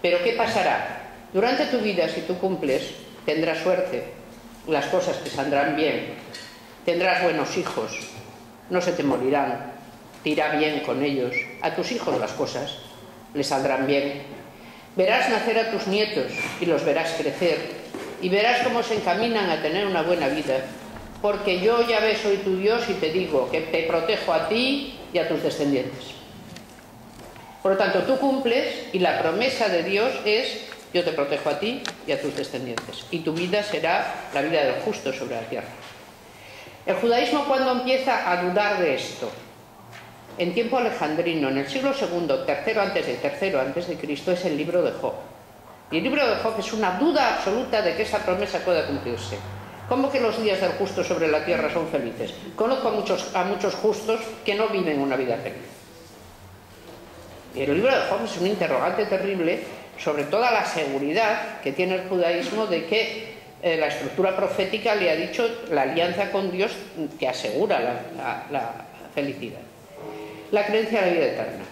Pero ¿qué pasará? Durante tu vida, si tú cumples, tendrás suerte, las cosas te saldrán bien, tendrás buenos hijos, no se te morirán, te irá bien con ellos, a tus hijos las cosas les saldrán bien, Verás nacer a tus nietos y los verás crecer y verás cómo se encaminan a tener una buena vida. Porque yo ya ves, soy tu Dios y te digo que te protejo a ti y a tus descendientes. Por lo tanto, tú cumples y la promesa de Dios es yo te protejo a ti y a tus descendientes. Y tu vida será la vida del justo sobre la tierra. El judaísmo cuando empieza a dudar de esto, en tiempo alejandrino, en el siglo II, tercero antes de tercero antes de Cristo, es el libro de Job. Y el libro de Job es una duda absoluta de que esa promesa pueda cumplirse. ¿Cómo que los días del justo sobre la tierra son felices? Conozco a muchos, justos que no viven una vida feliz. Y el libro de Job es un interrogante terrible sobre toda la seguridad que tiene el judaísmo de que eh, la estructura profética le ha dicho la alianza con Dios que asegura la felicidad. La creencia de la vida eterna.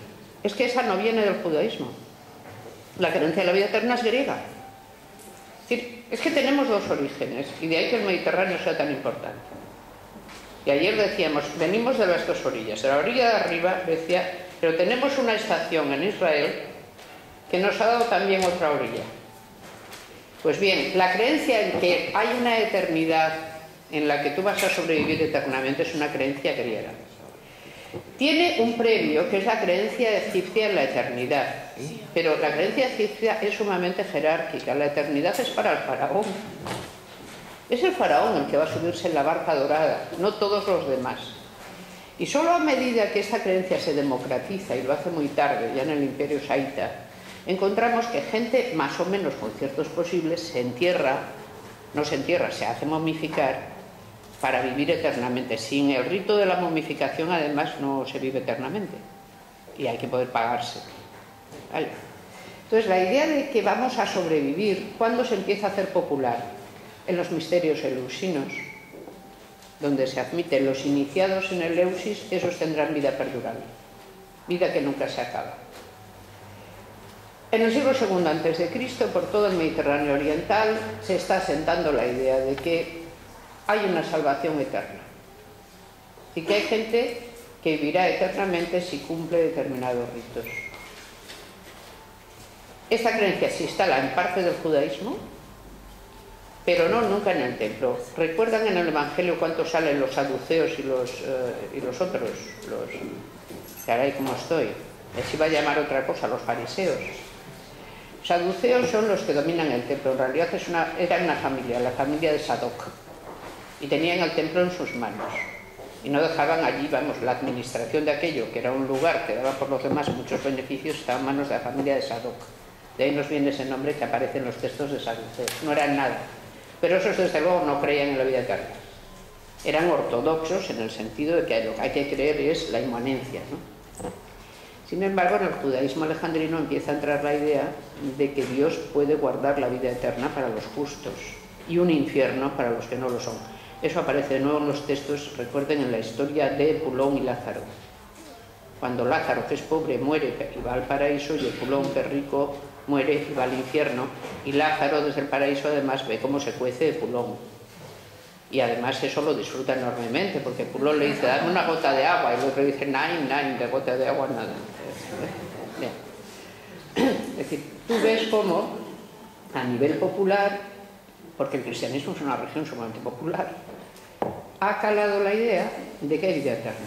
Es que esa no viene del judaísmo. La creencia de la vida eterna es griega. Es, decir, es que tenemos dos orígenes y de ahí que el Mediterráneo sea tan importante. Y ayer decíamos, venimos de las dos orillas. De la orilla de arriba decía, pero tenemos una estación en Israel que nos ha dado también otra orilla. Pues bien, la creencia en que hay una eternidad en la que tú vas a sobrevivir eternamente es una creencia griega. Tiene un previo que es la creencia egipcia en la eternidad, pero la creencia egipcia es sumamente jerárquica. La eternidad es para el faraón. Es el faraón el que va a subirse en la barca dorada, no todos los demás. Y solo a medida que esta creencia se democratiza, y lo hace muy tarde, ya en el imperio saita, encontramos que gente más o menos con ciertos posibles se entierra, no se entierra, se hace momificar para vivir eternamente. Sin el rito de la momificación, además, no se vive eternamente. Y hay que poder pagarse. ¿Vale? Entonces, la idea de que vamos a sobrevivir, ¿cuándo se empieza a hacer popular? En los misterios eleusinos, donde se admiten los iniciados en el Eusis, esos tendrán vida perdurable, vida que nunca se acaba. En el siglo II a.C., por todo el Mediterráneo oriental, se está asentando la idea de que hay una salvación eterna y que hay gente que vivirá eternamente si cumple determinados ritos. Esta creencia se instala en parte del judaísmo, pero no nunca en el templo. ¿Recuerdan en el Evangelio cuánto salen los saduceos y los, eh, y los otros? Los, caray, ¿cómo estoy? Les iba a llamar otra cosa, los fariseos. Saduceos son los que dominan el templo. En realidad es una, era una familia, la familia de Sadoc. Y tenían el templo en sus manos. Y no dejaban allí, vamos, la administración de aquello, que era un lugar que daba por los demás muchos beneficios, estaba en manos de la familia de Sadoc. De ahí nos viene ese nombre que aparece en los textos de Saduceos. No eran nada. Pero esos desde luego no creían en la vida eterna. Eran ortodoxos en el sentido de que lo que hay que creer es la inmanencia. ¿no? Sin embargo, en el judaísmo alejandrino empieza a entrar la idea de que Dios puede guardar la vida eterna para los justos y un infierno para los que no lo son. Eso aparece de nuevo en los textos, recuerden, en la historia de Pulón y Lázaro. Cuando Lázaro, que es pobre, muere y va al paraíso, y Pulón, que es rico, muere y va al infierno, y Lázaro desde el paraíso además ve cómo se cuece de Pulón. Y además eso lo disfruta enormemente, porque Pulón le dice, dame una gota de agua, y el otro dice, nine, nine, de gota de agua nada. Es decir, tú ves cómo a nivel popular, porque el cristianismo es una religión sumamente popular, ha calado la idea de que hay vida eterna.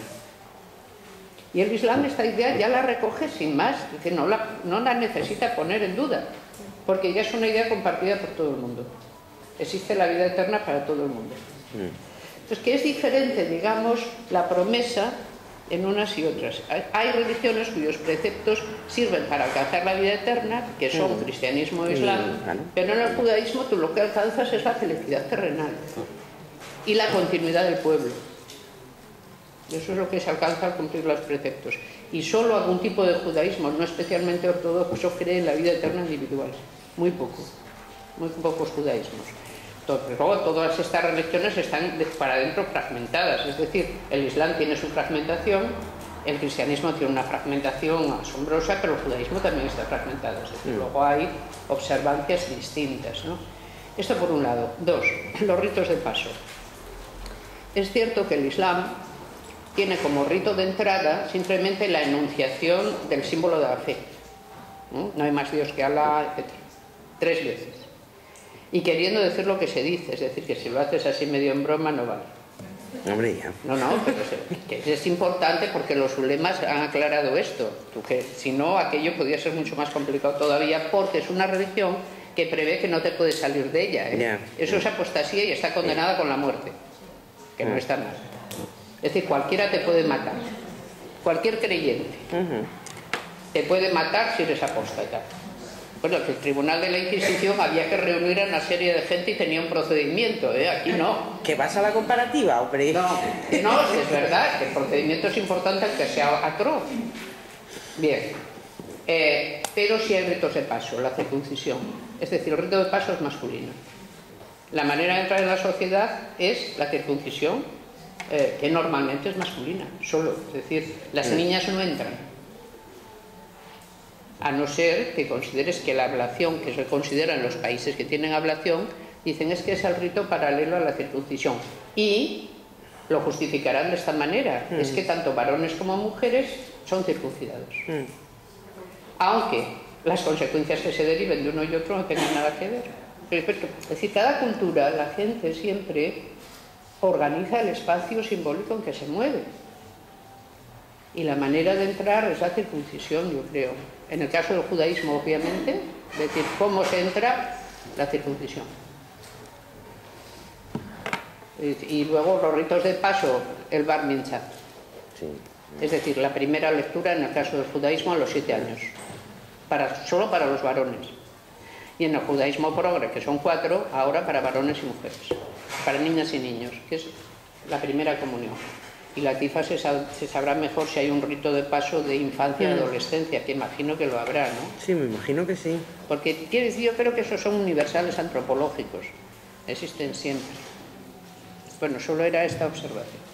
Y el Islam esta idea ya la recoge sin más, que no la, no la necesita poner en duda, porque ya es una idea compartida por todo el mundo. Existe la vida eterna para todo el mundo. Entonces, que es diferente, digamos, la promesa en unas y otras. Hay religiones cuyos preceptos sirven para alcanzar la vida eterna, que son cristianismo e islam, pero en el judaísmo tú lo que alcanzas es la felicidad terrenal y la continuidad del pueblo. Eso es lo que se alcanza al cumplir los preceptos. Y solo algún tipo de judaísmo, no especialmente ortodoxo, cree en la vida eterna individual. Muy poco. Muy pocos judaísmos. Luego todas estas religiones están para adentro fragmentadas. Es decir, el Islam tiene su fragmentación, el cristianismo tiene una fragmentación asombrosa, pero el judaísmo también está fragmentado. Es decir, luego hay observancias distintas. ¿no? Esto por un lado. Dos, los ritos de paso. Es cierto que el Islam tiene como rito de entrada simplemente la enunciación del símbolo de la fe. No, hay más Dios que Allah, etc. Tres veces. Y queriendo decir lo que se dice, es decir, que si lo haces así medio en broma no vale. No, no, pero es, importante porque los ulemas han aclarado esto. Tú que si no, aquello podría ser mucho más complicado todavía porque es una religión que prevé que no te puedes salir de ella. ¿eh? Eso es apostasía y está condenada con la muerte, que no está mal. Es decir, cualquiera te puede matar. Cualquier creyente te puede matar si eres apóstata. Bueno, que el tribunal de la Inquisición había que reunir a una serie de gente y tenía un procedimiento, ¿eh? aquí no. ¿Que vas a la comparativa, hombre? No, no, es verdad, que el procedimiento es importante aunque sea atroz. Bien, Eh, pero sí hay ritos de paso, la circuncisión. Es decir, el rito de paso es masculino. La manera de entrar en la sociedad es la circuncisión, eh, que normalmente es masculina, solo. Es decir, las niñas no entran. A no ser que consideres que la ablación, que se considera en los países que tienen ablación, dicen es que es el rito paralelo a la circuncisión. Y lo justificarán de esta manera. Es que tanto varones como mujeres son circuncidados. Aunque las consecuencias que se deriven de uno y otro no tengan nada que ver. Es decir, cada cultura, la gente siempre organiza el espacio simbólico en que se mueve. Y la manera de entrar es la circuncisión, yo creo. En el caso del judaísmo, obviamente, es decir, cómo se entra, la circuncisión. Y luego los ritos de paso, el bar mitzvah. Es decir, la primera lectura en el caso del judaísmo a los siete años, para, solo para los varones. Y en el judaísmo progre, que son cuatro, ahora para varones y mujeres, para niñas y niños, que es la primera comunión. Y la tifa se, sabrá mejor si hay un rito de paso de infancia y mm. adolescencia, que imagino que lo habrá, ¿no? Sí, me imagino que sí. Porque yo creo que esos son universales antropológicos, existen siempre. Bueno, solo era esta observación.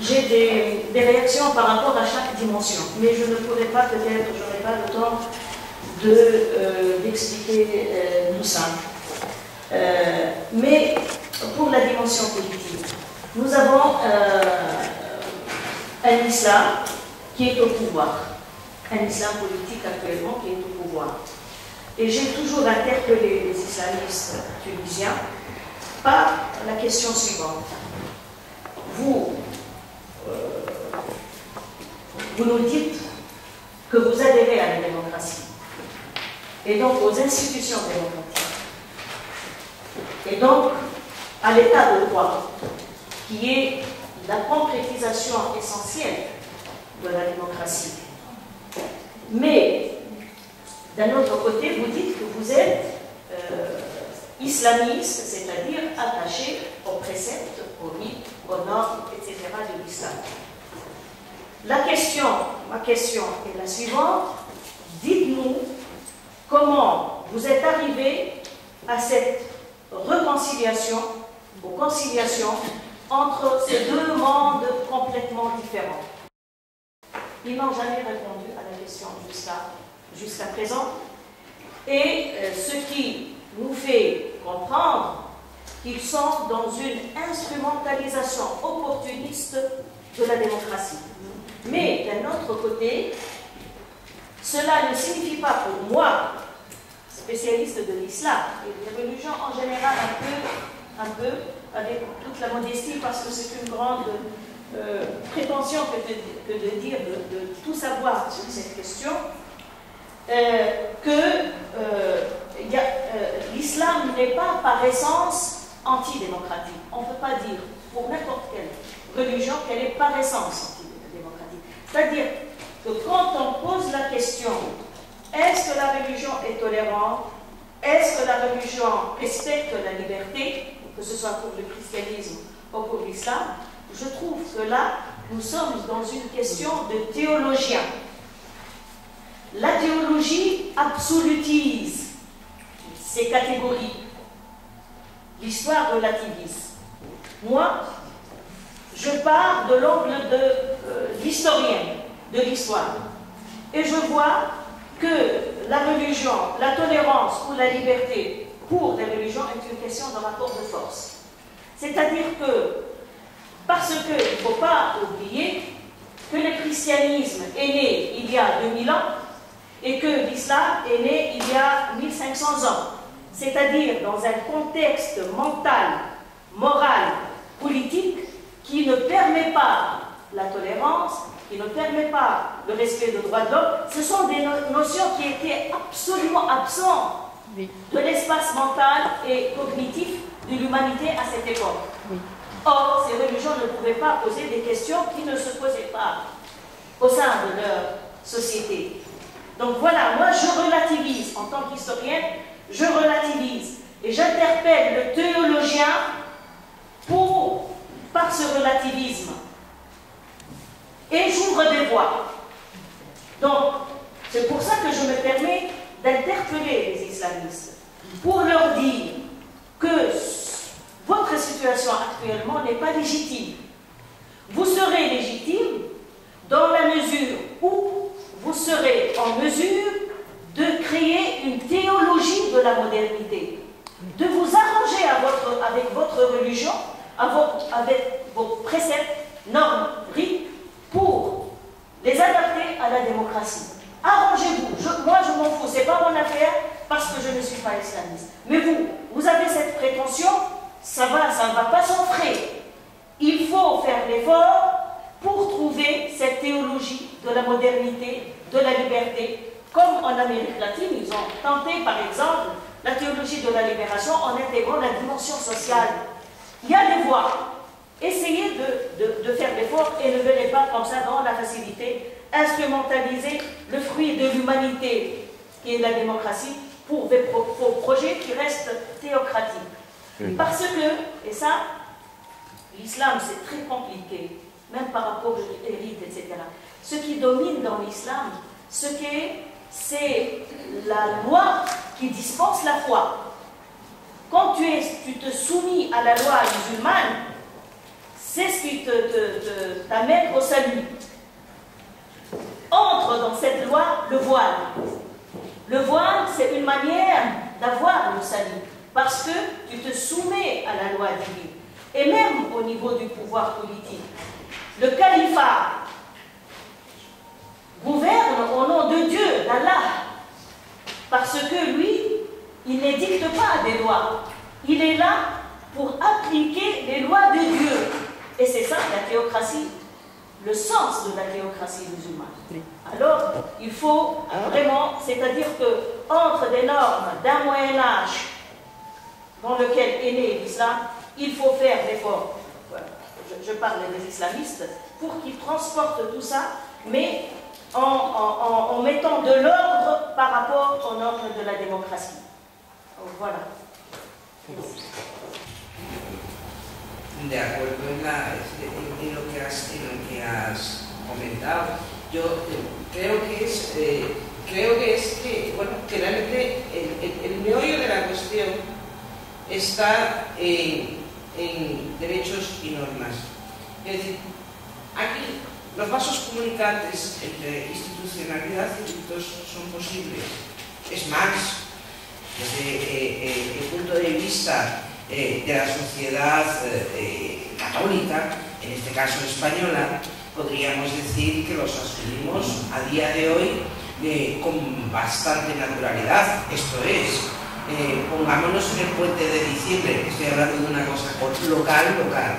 J'ai des, des, réactions par rapport à chaque dimension, mais je ne pourrais pas peut-être, je n'aurai pas le temps d'expliquer de, euh, euh, tout ça. Euh, mais pour la dimension politique, nous avons euh, un islam qui est au pouvoir, un islam politique actuellement qui est au pouvoir. Et j'ai toujours interpellé les islamistes tunisiens par la question suivante. Vous, euh, vous nous dites que vous adhérez à la démocratie et donc aux institutions démocratiques et donc à l'état de droit qui est la concrétisation essentielle de la démocratie. Mais d'un autre côté, vous dites que vous êtes euh, islamiste, c'est-à-dire attaché aux préceptes, aux rites, aux normes, etc. de l'islam. La question, ma question est la suivante. Dites-nous comment vous êtes arrivé à cette réconciliation ou conciliation entre ces deux mondes complètement différents? Ils n'ont jamais répondu à la question jusqu'à présent. Et euh, ce qui nous fait comprendre qu'ils sont dans une instrumentalisation opportuniste de la démocratie. Mais d'un autre côté, cela ne signifie pas pour moi, spécialiste de l'islam et des religions en général un peu, un peu, avec toute la modestie, parce que c'est une grande euh, prétention que de, dire de, tout savoir sur cette question, euh, que euh, euh, l'islam n'est pas par essence antidémocratique. On ne peut pas dire pour n'importe quelle religion qu'elle est par essence antidémocratique. C'est-à-dire que quand on pose la question est-ce que la religion est tolérante? Est-ce que la religion respecte la liberté, que ce soit pour le christianisme ou pour l'islam? Je trouve que là, nous sommes dans une question de théologien. La théologie absolutise ces catégories. L'histoire relativise. Moi, je pars de l'angle de euh, l'historien de l'histoire. Et je vois que la religion, la tolérance ou la liberté pour des religions est une question de rapport de force. C'est-à-dire que, parce qu'il ne faut pas oublier que le christianisme est né il y a 2000 ans et que l'islam est né il y a 1500 ans c'est-à-dire dans un contexte mental, moral, politique qui ne permet pas la tolérance, qui ne permet pas le respect des droits de l'homme, ce sont des notions qui étaient absolument absentes de l'espace mental et cognitif de l'humanité à cette époque. Or, ces religions ne pouvaient pas poser des questions qui ne se posaient pas au sein de leur société. Donc voilà, moi je relativise en tant qu'historienne je relativise et j'interpelle le théologien pour, par ce relativisme. Et j'ouvre des voies. Donc, je me permets d'interpeller les islamistes pour leur dire que votre situation actuellement n'est pas légitime. Vous serez légitime dans la mesure où vous serez en mesure de créer une théologie de la modernité, de vous arranger avec votre religion, avec vos préceptes, normes, rites, pour les adapter à la démocratie. Arrangez-vous. moi, je m'en fous. Ce n'est pas mon affaire parce que je ne suis pas islamiste. Mais vous, vous avez cette prétention, ça va, ça ne va pas s'enfrer. Il faut faire l'effort pour trouver cette théologie de la modernité, de la liberté, comme en Amérique latine, ils ont tenté, par exemple, la théologie de la libération en intégrant la dimension sociale. Il y a des voies. Essayez de, de, faire l'effort et ne venez pas comme ça dans la facilité, instrumentaliser le fruit de l'humanité, qui est la démocratie, pour des projets qui restent théocratiques. Parce que, et ça, l'islam c'est très compliqué, même par rapport aux élites, etc. Ce qui domine dans l'islam, ce qu'est c'est la loi qui dispense la foi. Quand tu, es, tu te soumis à la loi musulmane, c'est ce qui t'amène au salut. Entre dans cette loi le voile. Le voile, c'est une manière d'avoir le salut, parce que tu te soumets à la loi divine. Et même au niveau du pouvoir politique. Le califat, gouverne au nom de Dieu, d'Allah. Parce que lui, il ne dicte pas des lois. Il est là pour appliquer les lois de Dieu. Et c'est ça la théocratie, le sens de la théocratie musulmane. Alors, il faut vraiment, c'est-à-dire que entre des normes d'un Moyen Âge dans lequel est né l'islam, il faut faire l'effort, je, je parle des islamistes, pour qu'ils transportent tout ça, mais en, mettant de l'ordre par rapport au ordre de la démocratie. Voilà. De acuerdo en, lo, que has, comentado, yo eh, creo que es, eh, creo que es que, bueno, que realmente el, meollo de la cuestión está en, derechos y normas. Es decir, aquí los vasos comunicantes entre institucionalidad y ritos son posibles. Es más, desde eh, el punto de vista eh, de la sociedad católica, en este caso española, podríamos decir que los asumimos a día de hoy con bastante naturalidad. Esto es, pongámonos en el puente de diciembre, estoy hablando de una cosa local, local,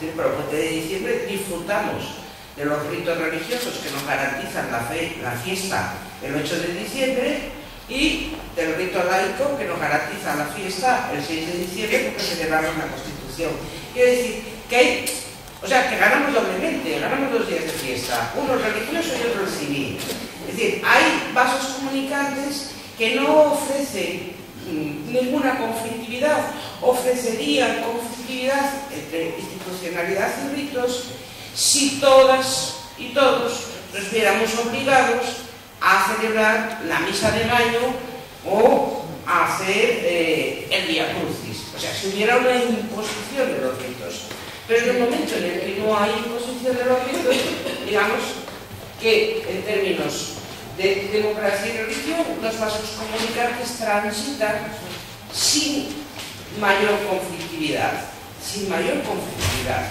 pero el puente de diciembre disfrutamos de los ritos religiosos que nos garantizan la, la fiesta el 8 de diciembre y del rito laico que nos garantiza la fiesta el 6 de diciembre porque celebramos la Constitución. Quiere decir que hay, o sea, que ganamos doblemente, ganamos dos días de fiesta, uno religioso y otro civil. Es decir, hay vasos comunicantes que no ofrecen mm, ninguna conflictividad, ofrecerían conflictividad entre institucionalidad y ritos si todas y todos nos viéramos obligados a celebrar la misa de gallo o a hacer eh, el Día Crucis. O sea, si hubiera una imposición de los ritos. Pero en el momento en el que no hay imposición de los ritos, digamos que en términos de democracia y religión, los vasos comunicantes transitan sin mayor conflictividad, sin mayor conflictividad.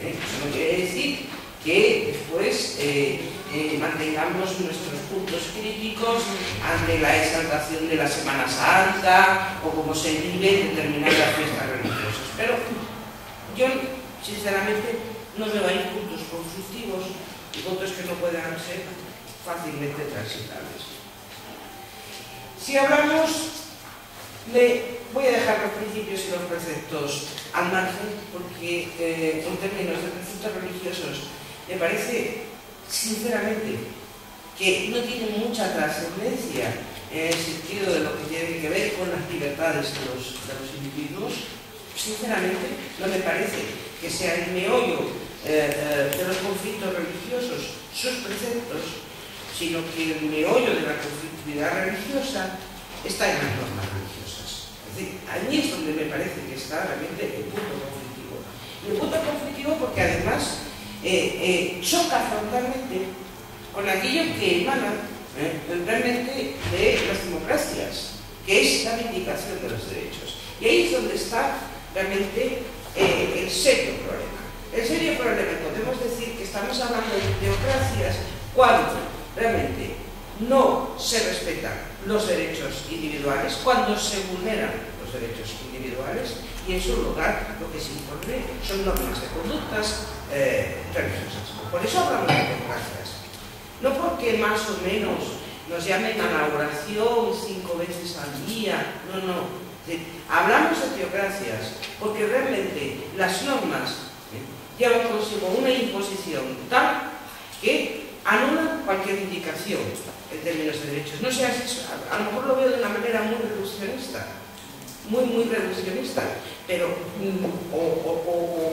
¿eh? Eso no quiere decir que después eh, eh, mantengamos nuestros puntos críticos ante la exaltación de la Semana Santa o como se vive determinadas fiestas religiosas. Pero yo, sinceramente, no me a ir puntos conflictivos y puntos que no puedan ser fácilmente transitables. Si hablamos de, voy a dejar los principios y los preceptos al margen porque eh, en términos de preceptos religiosos me parece sinceramente que no tiene mucha trascendencia en el sentido de lo que tiene que ver con las libertades de los, individuos. Sinceramente no me parece que sea el meollo eh, eh, de los conflictos religiosos sus preceptos, sino que el meollo de la conflictividad religiosa está en las normas religiosas. Es decir, es donde me parece que está realmente el punto conflictivo. Y el punto conflictivo porque además eh, eh, choca frontalmente con aquello que emana eh, realmente de las democracias, que es la vindicación de los derechos. Y ahí es donde está realmente el serio problema. El serio problema, podemos decir que estamos hablando de democracias cuando realmente no se respetan los derechos individuales, cuando se vulneran derechos individuales y en su lugar lo que se impone son normas de conductas eh, religiosas. Por eso hablamos de democracias. No porque más o menos nos llamen a la oración cinco veces al día, no, no. Hablamos de teocracias porque realmente las normas eh, llevan consigo una imposición tal que anula cualquier indicación en términos de derechos. No sé, a lo mejor lo veo de una manera muy reduccionista, muy, muy reduccionista, pero mm, o,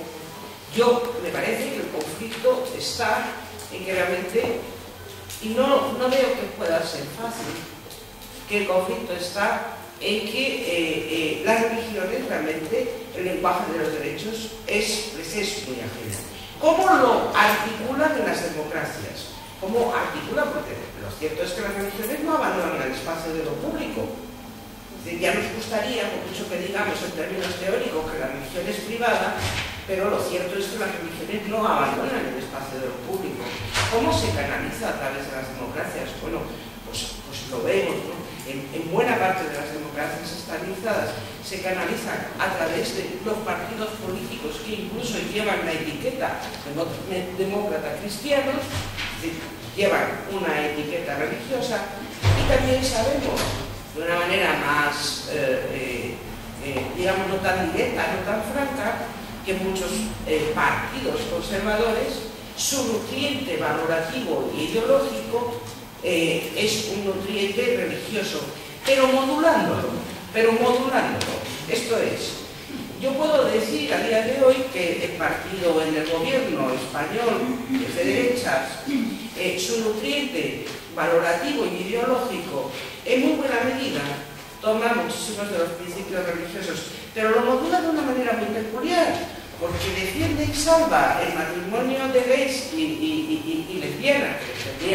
yo me parece que el conflicto está en que realmente, y no, no veo que pueda ser fácil, que el conflicto está en que eh, eh, las religiones realmente, el lenguaje de los derechos es, muy ajeno. ¿Cómo lo articulan en las democracias? ¿Cómo articula? Porque lo cierto es que las religiones no abandonan el espacio de lo público. Ya nos gustaría, por mucho que digamos en términos teóricos, que la religión es privada, pero lo cierto es que las religiones no abandonan el espacio de lo público. ¿Cómo se canaliza a través de las democracias? Bueno, pues, pues lo vemos, ¿no? en, en, buena parte de las democracias estabilizadas se canalizan a través de los partidos políticos que incluso llevan la etiqueta de demócrata cristianos, llevan una etiqueta religiosa y también sabemos de una manera más, eh, eh, eh, digamos, no tan directa, no tan franca, que muchos partidos conservadores, su nutriente valorativo e ideológico es un nutriente religioso, pero modulándolo, pero modulándolo. Esto es, yo puedo decir a día de hoy que el partido en el gobierno español es de derechas, eh, su nutriente valorativo y ideológico en muy buena medida toma muchísimos de los principios religiosos, pero lo modula de una manera muy peculiar, porque defiende y salva el matrimonio de gays y, y, y, lesbianas, que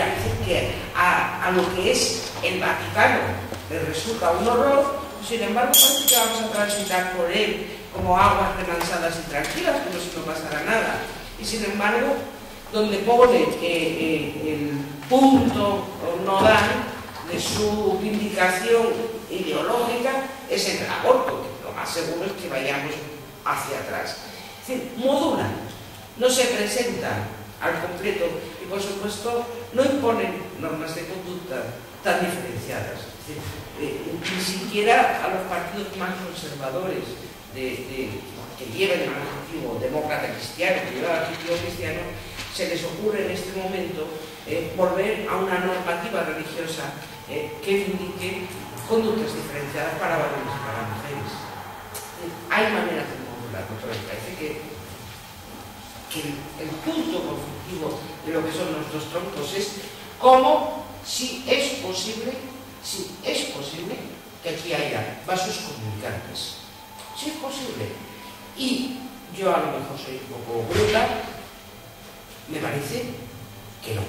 que a, a lo que es el Vaticano le resulta un horror, sin embargo parece que vamos a transitar por él como aguas remansadas y tranquilas, como si no pasara nada. Y sin embargo, donde pone eh, el punto nodal de su vindicación ideológica es el aborto, que lo más seguro es que vayamos hacia atrás. Es decir, modula, no se presenta al completo y por supuesto no imponen normas de conducta tan diferenciadas. Eh, ni siquiera a los partidos más conservadores de, que lleven al objetivo demócrata cristiano, que lleva al objetivo cristiano, se les ocurre en este momento eh, volver a una normativa religiosa eh, que indique conductas diferenciadas para varones y para mujeres. Hay maneras de modularlo, pero me parece que, el, punto conflictivo de lo que son dos troncos es cómo, si es posible, si es posible que aquí haya vasos comunicantes si es posible. Y yo a lo mejor soy un poco bruta, me parece que no.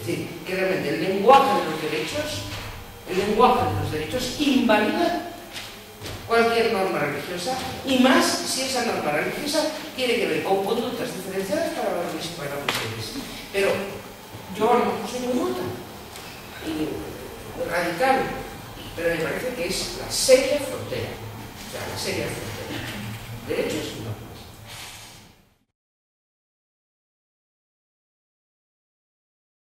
Es decir, que realmente el lenguaje de los derechos, el lenguaje de los derechos invalida cualquier norma religiosa y más si esa norma religiosa tiene que ver con conductas diferenciadas para varones y para mujeres. Pero yo mejor soy muy bruta y radical, pero me parece que es la seria frontera. O sea, la serie de derechos no.